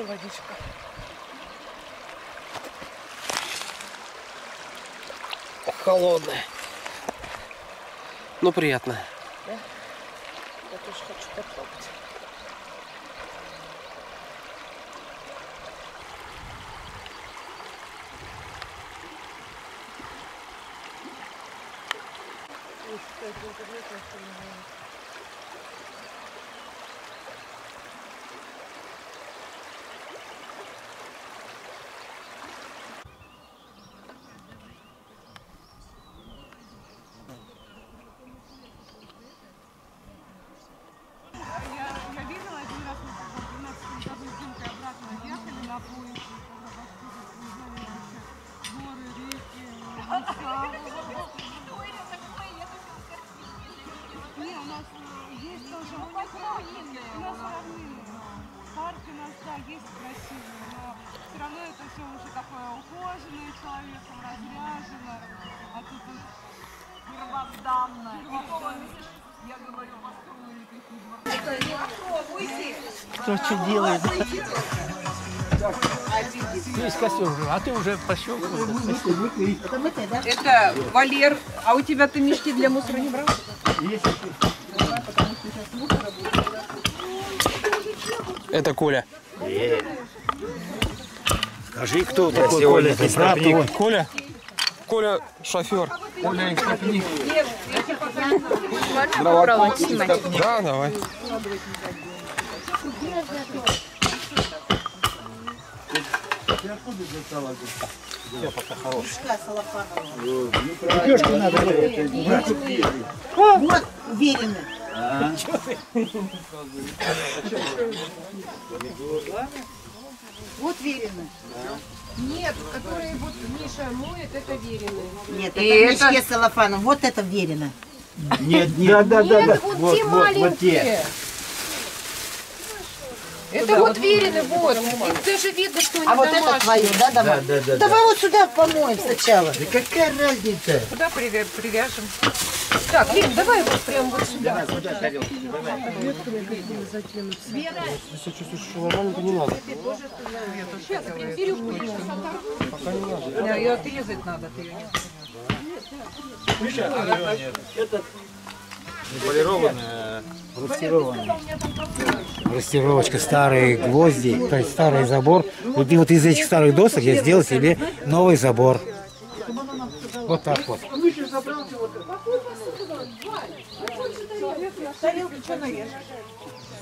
Холодная водичка.
Холодная. Ну, приятно.
Я тоже хочу потрогать.
Парк у
что делает?
Есть костер уже, а ты уже пощелкнул.
Это Валер, а у тебя ты мешки для мусора не брал?
Это Коля.
Скажи, кто такой Коля? Ты?
Коля? Коля шофер.
Коля, копни.
Да, давай.
Вот, уверенно. Вот верено.
Нет, которые вот Миша моет, это веренные.
Нет,
И
это в
это-
мешке с целлофаном. Вот это верено.
Нет, нет. Да, да, да, да.
вот те
вот, вот те.
Это вот верены, вот. Их даже видно, что они
А вот это твое, да, дома?
Да, да, да,
Давай вот сюда помоем сначала.
Да какая разница?
Куда привя- привяжем? Так, Лен, давай вот прям вот сюда.
Если чувствуешь, что нормально, то не надо.
Сейчас, лишь
Пока не надо.
Ее отрезать надо, ты ее
Полированная. Растированная. Растировочка, старые гвозди, то есть старый забор. Вот, и вот из этих старых досок я сделал себе новый забор. Вот так вот.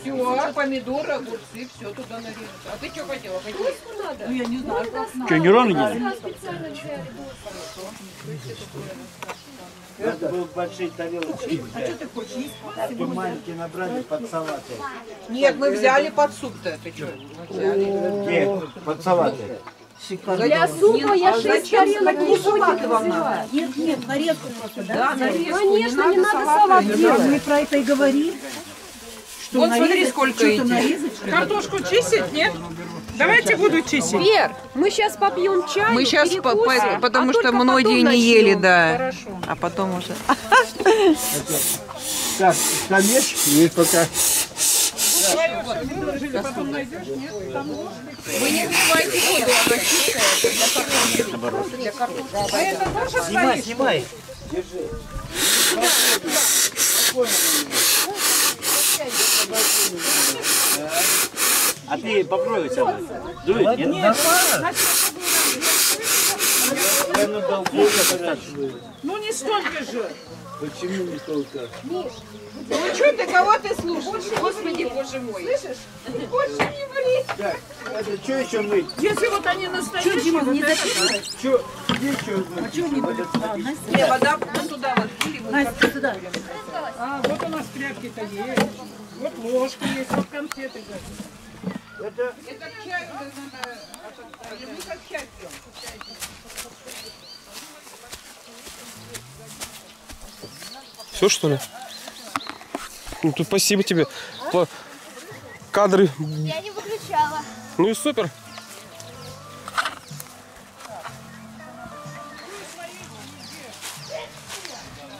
Все, помидоры, огурцы, все туда нарезать. А ты что хотела? Какие? Ну, я не знаю, как надо.
Что, не
Это будут большие тарелочки. А что ты хочешь есть? А то маленькие набрали под салаты.
Нет, мы взяли под суп-то. Ты что?
Нет, под салаты.
Для супа я шесть тарелок
Какие салаты вам надо?
Нет, нет, нарезку просто, да?
Да, нарезку.
Конечно, не надо салат делать.
Мы про это и говорим. Что
Вот смотри, сколько идет.
нарезать.
Картошку чистить, нет? Давайте буду чистить.
Вер, мы сейчас попьем чай.
Мы сейчас,
перекусим,
потому
а
что многие не
начнем.
ели, да.
Хорошо.
А потом уже.
Так, скамеечки есть пока.
Вы не вливайте воду, она чистая. Для картошки.
А это тоже
Снимай,
стоит?
снимай. А ты попробуй сама. Дуй, Я спрашиваю.
Ну не столько же.
Почему не столько?
Ну что ты, кого ты слушаешь? Господи, боже мой. Слышишь? Больше не варить.
Так, это что еще мыть?
Если вот они настоящие, вот это-
Что? Где что? А что не
Не, вода вот туда вот.
Настя, сюда.
А, вот у нас тряпки-то есть. Вот ложка есть, вот конфеты.
Это
Это к чаю надо. Мы как чай пьем.
Все, что ли? Ну, тут спасибо тебе. По- Кадры.
Я не выключала.
Ну и супер.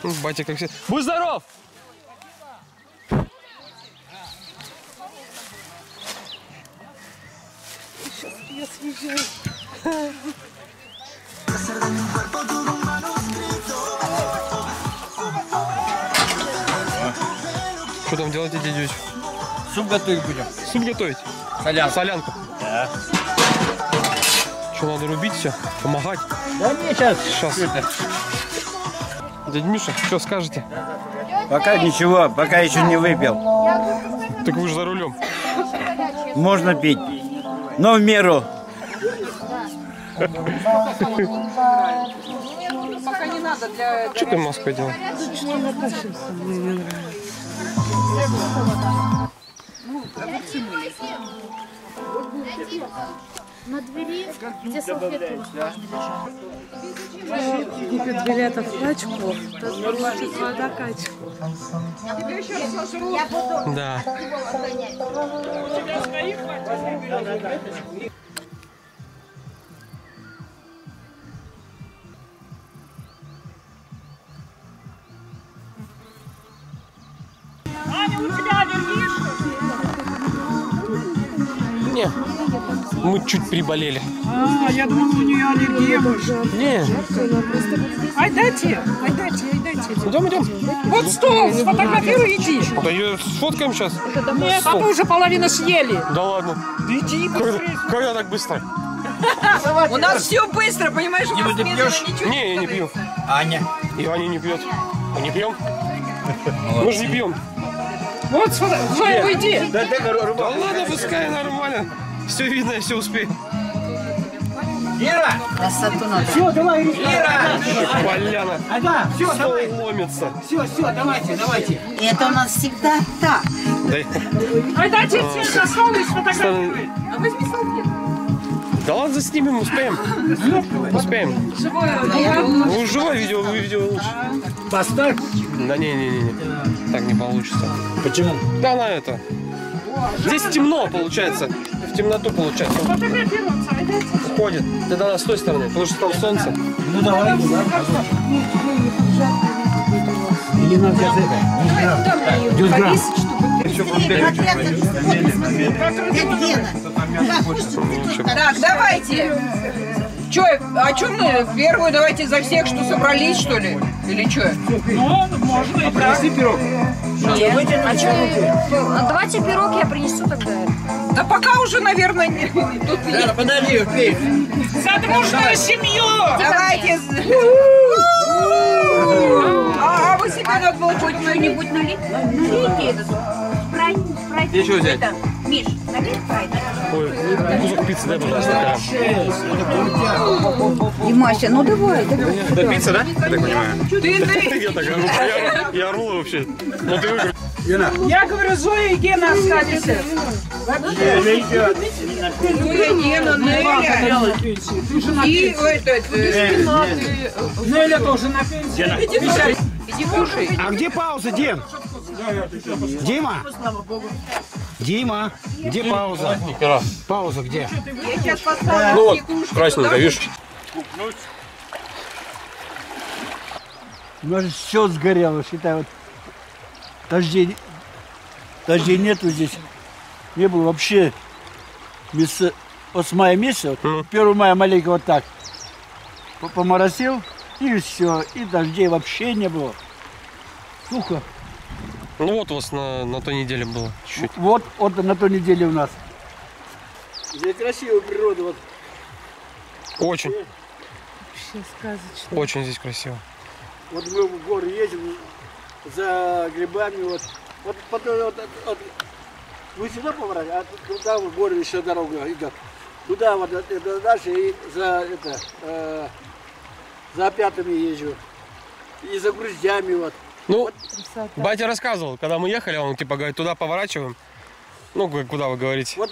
Ну, Батя как все. Будь здоров! Что там делаете, дядя
Суп готовить будем.
Суп готовить?
Солянку.
Солянку.
Да.
Что, надо рубить все? Помогать?
Да не, сейчас.
Сейчас. Дядя Миша, что скажете?
Пока ничего, пока еще не выпил.
Так вы же за рулем.
Можно пить, но в меру.
Пока не надо для...
Что ты в Москве делал?
На двери, где салфетки
Купит билетов в качку, то получит вода качку.
Да.
Аня, у тебя аллергия, что ли?
Не. Мы чуть приболели.
А, я думала, у нее аллергия может.
Не.
Ай, дайте, ай, дайте, ай, дайте.
Идем, идем.
Вот стол, сфотографируй, иди.
Да ее сфоткаем сейчас.
Нет, а мы уже половину съели.
Да ладно.
Иди
Когда, когда так быстро?
У нас все быстро, понимаешь? Нас
ты пьешь?
Не, я не пью.
Аня.
И Аня не пьет. Мы не пьем? Мы же не пьем.
Вот, сфото- Зоя, уйди.
Да, да,
Да ладно, пускай нормально. Все видно, я все успею.
Ира!
Красоту надо.
Все, давай,
Ира!
Поляна.
Ага, все,
Стол ломится.
все, все, давайте, давайте.
И это у нас всегда так.
Дай.
Ай, дайте все за стол и сфотографируй.
А возьми салфетку.
Да ладно, заснимем, успеем. Успеем. Ну, живое видео, вы видео лучше.
Поставь.
Да не, не, не, не. Так не получится.
Почему?
Да она это. Здесь темно получается. В темноту получается.
Фотографироваться, это
Уходит. Тогда надо с той стороны, потому что там солнце.
Ну давай. Или нам сейчас это?
Так, давайте. Че, а что мы первую давайте за всех, что собрались, что ли? Или что?
Ну, можно и так.
пирог.
Нет. А что? Давайте пирог я принесу тогда.
Да пока уже, наверное, не. Тут
Да, подожди, успей.
За дружную семью!
Давайте. А, а вы себе надо было что-нибудь налить?
Налейте этот спрайт. спрайт.
Еще взять?
Это, Миш, налей спрайт.
Ой, кусок пиццы дай, пожалуйста.
Димася, ну давай, давай.
Да пицца, да? Я так понимаю.
Ты
Я так ору. Я- Я ору вообще. Ну ты выиграл.
Я говорю, Зоя и Гена остались.
Зоя, Гена, Неля. И этот...
Неля тоже на пенсии.
Иди кушай.
А где пауза, Дим? Дима? Дима, где пауза? Пауза где?
Я сейчас поставлю.
Ну вот, красненькая, видишь?
У нас все сгорело, считай, вот дождей, дождей нету здесь. Не было вообще месяца, вот с мая месяца, вот, 1 мая маленько вот так по- поморосил, и все, и дождей вообще не было. Сухо.
Ну вот у вас на, на той неделе было чуть-чуть.
Вот, вот на той неделе у нас. Здесь красивая природа, вот.
Очень,
Вообще сказочно.
очень здесь красиво.
Вот мы в горы ездим за грибами, вот. Вот потом вот, вот, вот, вы сюда поворачиваете, а туда в горы еще дорога идет. Туда вот это дальше и за это э, за пятами езжу. И за груздями вот.
Ну, батя рассказывал, когда мы ехали, он типа говорит, туда поворачиваем. Ну, куда вы говорите?
Вот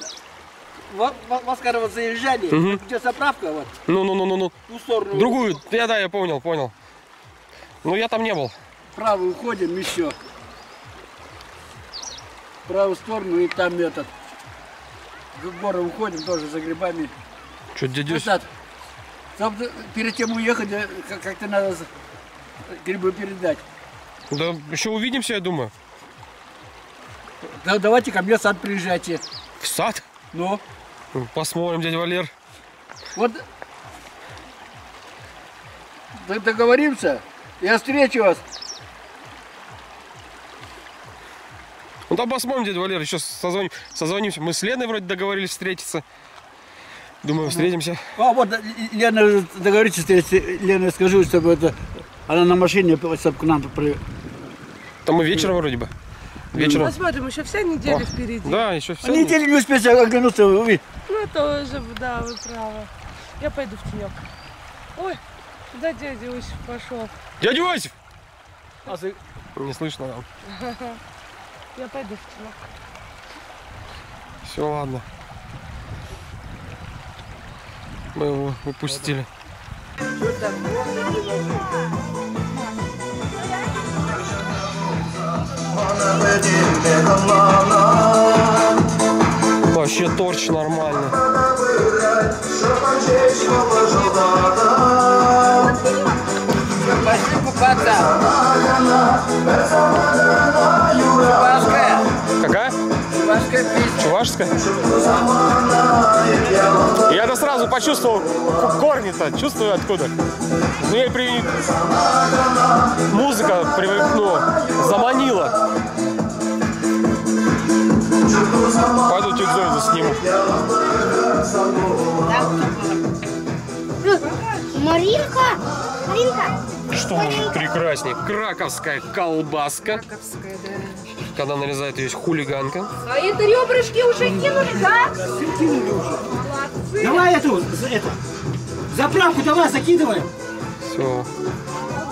вот, вот, вас когда вот заезжали,
Мгм.
где заправка, вот,
Ну-ну-ну-ну-ну.
в ту сторону.
Другую, я, да, я понял, понял. Ну, я там не был.
Вправо уходим еще. В правую сторону и там этот. В горы уходим тоже за грибами.
Что, дядюсь?
Вот. Там, перед тем уехать, как- как-то надо грибы передать.
Да еще увидимся, я думаю.
Да, давайте ко мне в сад приезжайте.
В сад?
Ну,
Посмотрим, дядя Валер.
вот д- договоримся. Я встречу вас.
Ну там посмотрим, дядя Валер, еще созвоним, созвонимся. Мы с Леной вроде договорились встретиться. Думаю, встретимся.
А вот э, Лена, договоритесь, встретиться. Лена, скажу, чтобы это она на машине, чтобы к нам при...
Там мы вечером вроде бы. Вечером.
Посмотрим, еще вся неделя
О,
впереди.
Да, еще все.
Неделю не успеете оглянуться, вы.
Ну, тоже, да, вы правы. Я пойду в тенек. Ой, да дядя Осип пошел.
Дядя Осип!
А
Не слышно нам. [LAUGHS]
Я пойду в тенек.
Все, ладно. Мы его упустили. Вообще торч нормальный.
Пошли купаться. Чувашская. Чувашская?
Я это сразу почувствовал корни-то, чувствую откуда. Ну, я при... Музыка привык, ну, заманила. Пойду тетю Зою засниму.
Маринка! Маринка!
Что может прекраснее? Краковская колбаска.
Краковская, да.
Когда нарезает ее хулиганка.
А это ребрышки уже кинули, да?
Давай эту, за- эту, заправку давай закидываем.
Все.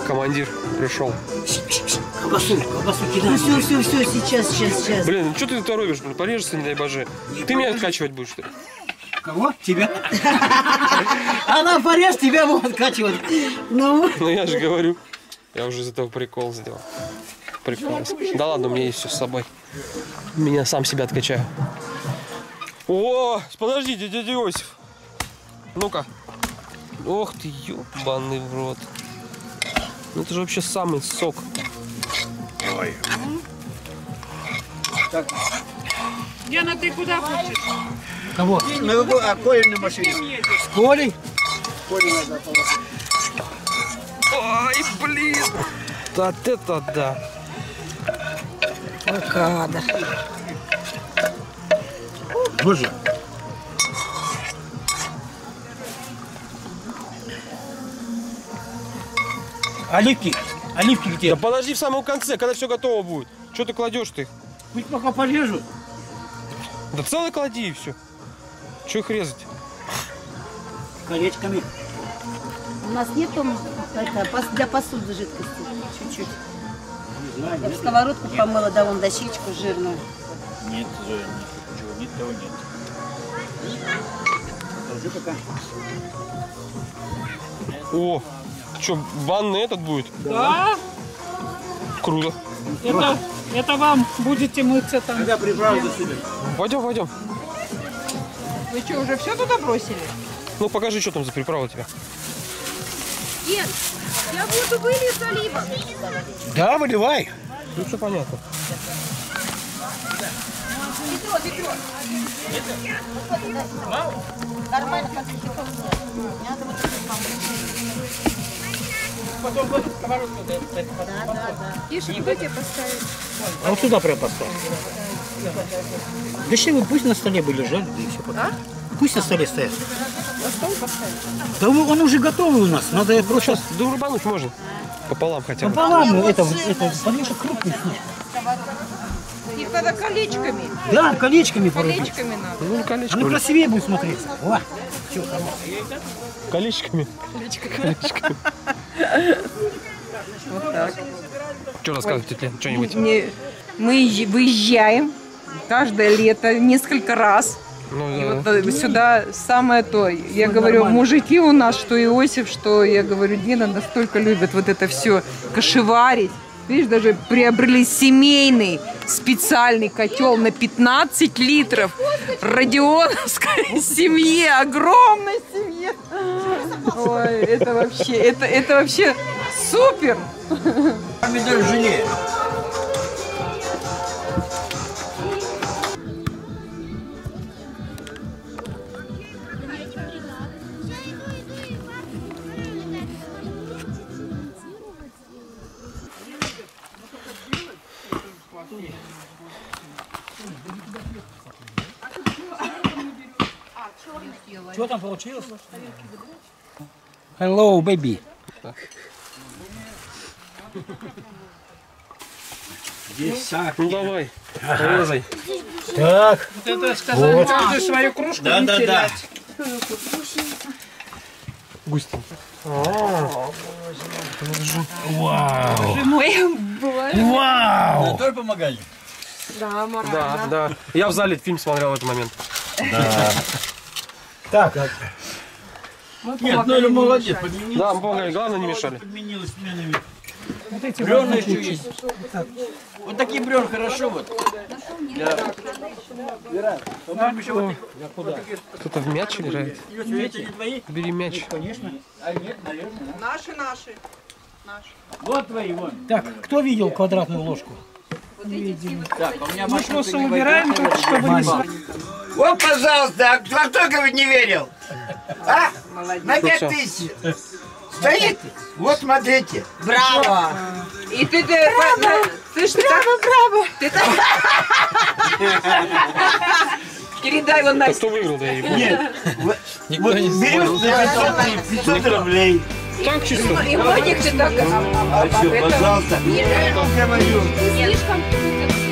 Командир пришел.
Колбасу, колбасу кидай.
Все, все, все, сейчас, сейчас, сейчас.
Блин, ну что ты торопишь? блин? Порежешься, не дай боже. Ты меня откачивать будешь, что ли?
Кого? Тебя? Она порежь, тебя будет откачивать. Ну,
Ну я же говорю. Я уже из этого прикол сделал. Прекрасно. Да ладно, у меня есть все с собой. Меня сам себя откачаю. О, подождите, дядя Иосиф. Ну-ка. Ох ты, ёбаный в рот. Ну это же вообще самый сок.
Ой.
Яна, ты куда хочешь?
Кого? На какой, а Колей на машине? С Колей? Колей надо положить.
Ой, блин. Вот это да.
Авокадо.
Боже. Оливки. Оливки где?
Да подожди в самом конце, когда все готово будет. Что ты кладешь ты?
Пусть пока порежу.
Да целый клади и все. Че их резать?
Колечками.
У нас нету это, для посуды жидкости. Чуть-чуть. Я в сковородку помыла, да, вон дощечку жирную.
Нет, Зоя, нет. Чего нет, того нет. Пока.
О, что, банный этот будет?
Да,
Круто.
это, это вам будете мыться там.
Когда приправу засыпем?
Пойдем, пойдем.
Вы что, уже все туда бросили?
Ну покажи, что там за приправа у тебя.
Ген, я воду вылью оливок.
Да, выливай.
Ну все понятно.
Нормально, как Надо вот
Потом сковородку
Да, да, да.
Куда тебе поставить?
А вот сюда прям поставь. Да что вы пусть на столе бы лежали, да и все потом.
А?
Пусть на столе стоят. Да он уже готовый у нас, надо я просто...
Да рубануть можно. Пополам хотя бы.
Пополам, ну, это, это, потому что крупный.
Их надо колечками.
Да, колечками.
Колечками надо.
Ну, колечко.
Оно красивее будет смотреться. О, все, хорошо.
Колечками. Колечками.
Вот так.
Что рассказывать? Что-нибудь?
Мы езж- выезжаем каждое лето несколько раз.
Ну,
И
да.
вот э, сюда самое то. Я говорю, мужики у нас, что Иосиф, что я говорю, Дина настолько любят вот это все кошеварить. Видишь, даже приобрели семейный специальный котел на 15 литров Родионовской семье, огромной семье. Ой, это вообще, это, это вообще супер.
Помидор желе. Что там получилось? Hello, baby. Здесь сахар.
Ну давай, порезай.
Так.
Вот это сказали,
Вот.
ты свою кружку
Да,
не
да, да.
терять.
Густенько.
Вау.
Боже мой, боже.
Вау. Тоже помогали?
Да, морально.
Да, да. Я в зале фильм смотрел в этот момент.
Да. Так. Нет, ну или молодец, подменились.
Да, помогали, главное не мешали.
Подменилась сменами.
Вот эти
Бревна
вот
еще есть. Вот такие бревна хорошо вот. Да. Вера, по-моему, еще вот такие.
Кто-то в мяч играет.
Эти не твои?
Бери мяч.
Конечно. А нет, наверное.
Наши, наши. Наши.
Вот твои, вон. Так, кто видел квадратную ложку? Так, а у меня
Мы просто убираем тут, чтобы не
Мама.
Вот, пожалуйста, а кто, кто говорит, не верил? А? На пять тысяч. Стоит? Вот смотрите.
Браво! И ты, ты, ты, ж браво, браво! Ты так... Передай его
А
Насте.
кто выиграл, да?
Нет. Вот,
Никто
вот
не
берешь
знает.
за 500, 500 рублей.
Так чисто.
Многих ты так...
А что, пожалуйста. Вам говорю.
Слишком круто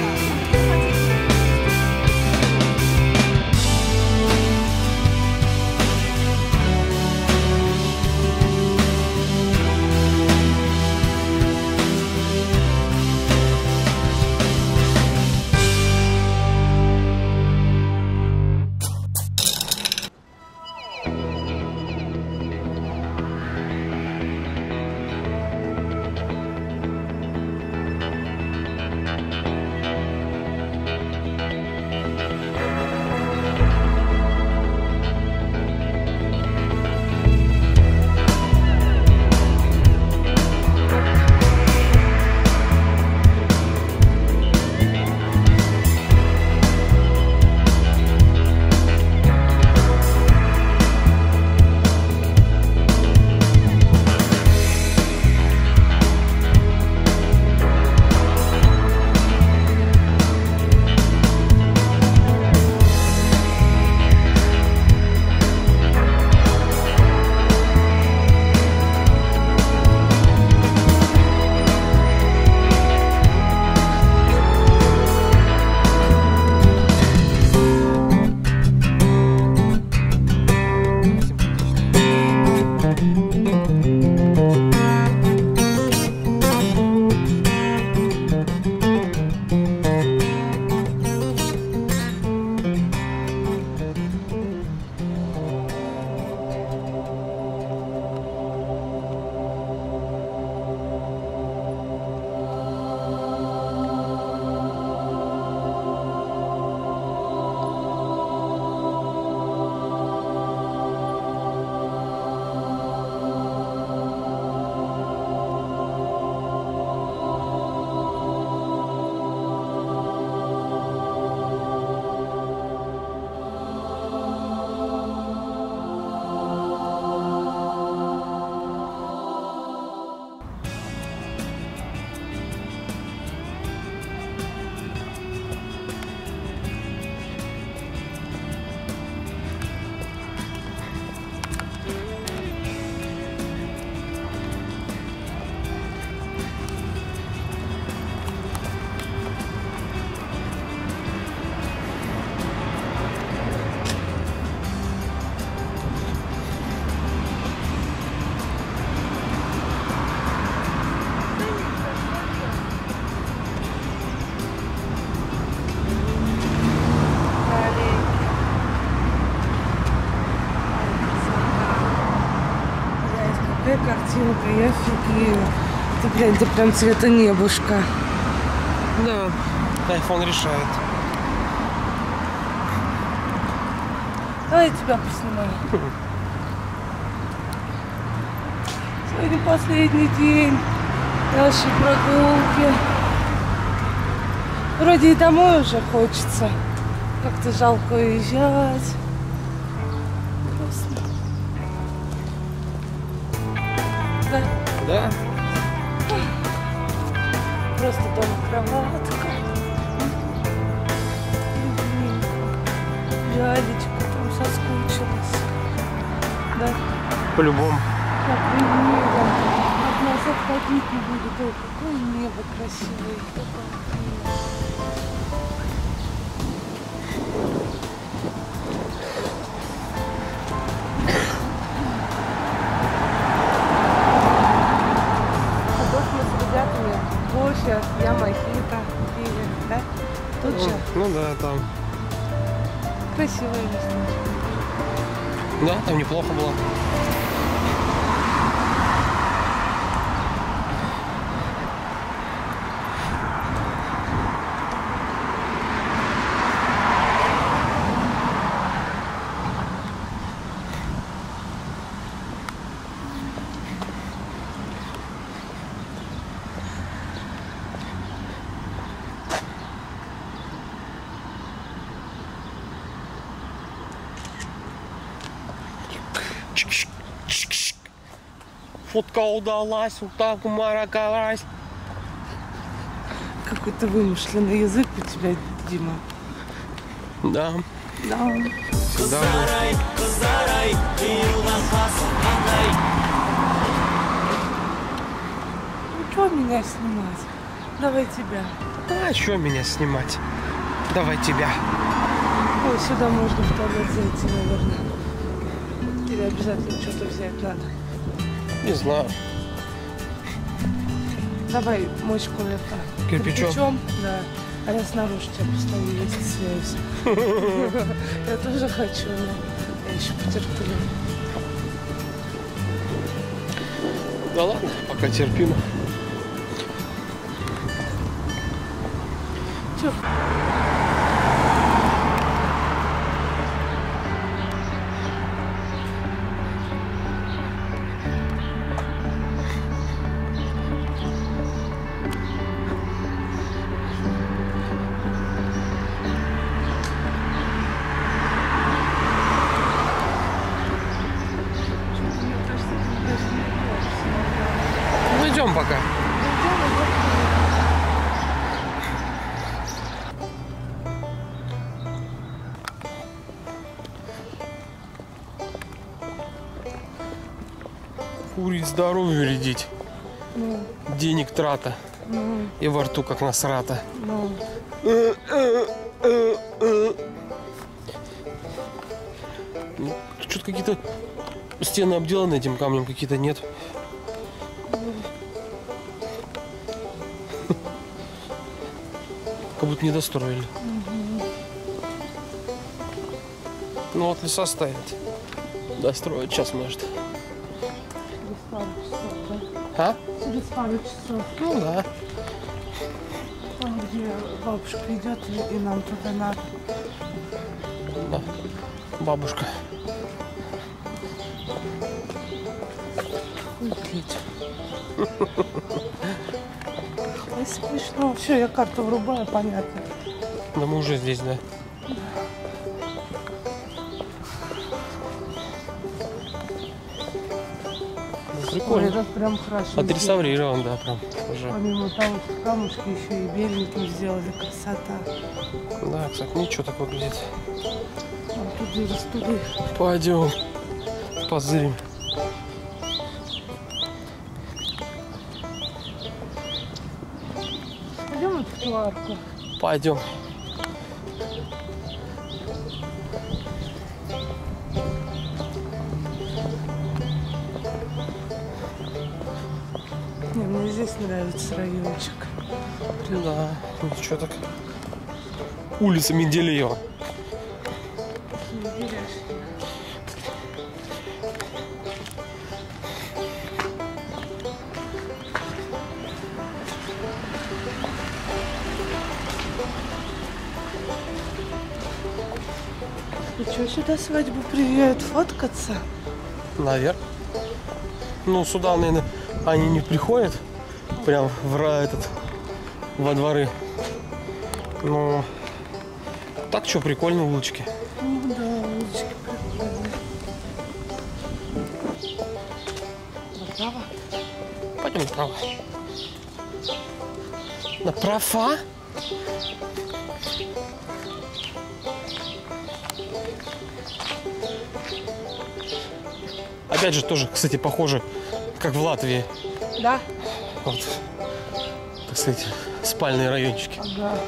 картинка, я офигею. Ты глянь, ты прям цвета небушка.
Да, айфон решает.
Давай я тебя поснимаю. Сегодня последний день нашей прогулки. Вроде и домой уже хочется. Как-то жалко уезжать. Ребятами кофе, я мохито пили, да? Тут же
Ну да, там.
красивое местечко.
Да, там неплохо было. Фотка удалась, вот так умараковалась.
Какой-то вымышленный язык у тебя, Дима.
Да.
Да.
Всегда
Ну что меня снимать? Давай тебя.
А что меня снимать? Давай тебя.
Ой, сюда можно в туалет зайти, наверное. Или обязательно что-то взять надо.
Не знаю.
Давай мочку это.
Кирпичом?
Да. А я снаружи тебя постою, если свяюсь. [LAUGHS] Я тоже хочу, но я еще потерплю.
Да ладно, пока терпимо. Курить здоровью вредить.
Ну,
Денег трата.
ну,
И во рту как насрата.
ну.
Ну, Что-то какие-то стены обделаны этим камнем, какие-то нет. [LAUGHS] Как будто не достроили. Ну вот леса стоят. Достроят сейчас, может. А?
Через пару часов.
Ну да.
Там, где бабушка идет, и, и нам туда надо.
Да. Бабушка.
Уйдите. Ой, смешно. Все, я карту врубаю, понятно.
Да мы уже здесь, да. Ну,
Ой,
Прикольно.
это прям хорошо.
Отреставрирован, да, прям уже.
Помимо того, что камушки еще и беленьким сделали, красота.
Да, кстати, ничего так выглядит.
Туды.
Пойдем. Позырим.
Пойдем в ту арку.
Пойдем. Что так. Улица Менделеева.
И что, сюда свадьбу приезжают фоткаться?
Наверх. Ну, сюда, наверное, они не приходят. Прям в этот, во дворы. Но так что, прикольные улочки.
Ну да, улочки прикольные. Направо?
Пойдем направо. Направо? Опять же, тоже, кстати, похоже, как в Латвии.
Да?
Вот, так сказать, спальные райончики.
Ага.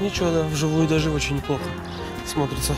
Ничего, да, вживую даже очень неплохо смотрится.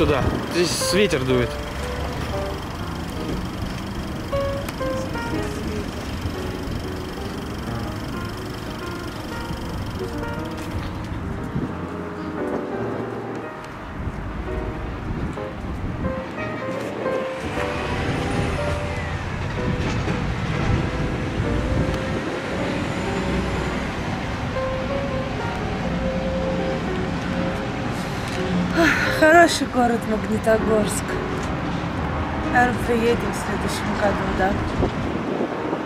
Туда, здесь ветер дует.
Хороший город Магнитогорск. Наверное, приедем в следующем году, да?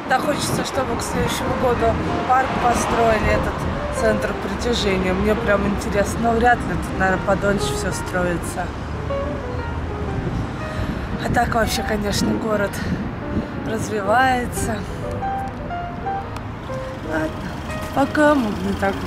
Да хочется, чтобы к следующему году парк построили, этот центр притяжения. Мне прям интересно. Но вряд ли тут, наверное, подольше все строится. А так вообще, конечно, город развивается. Ладно, пока, Магнитогорск.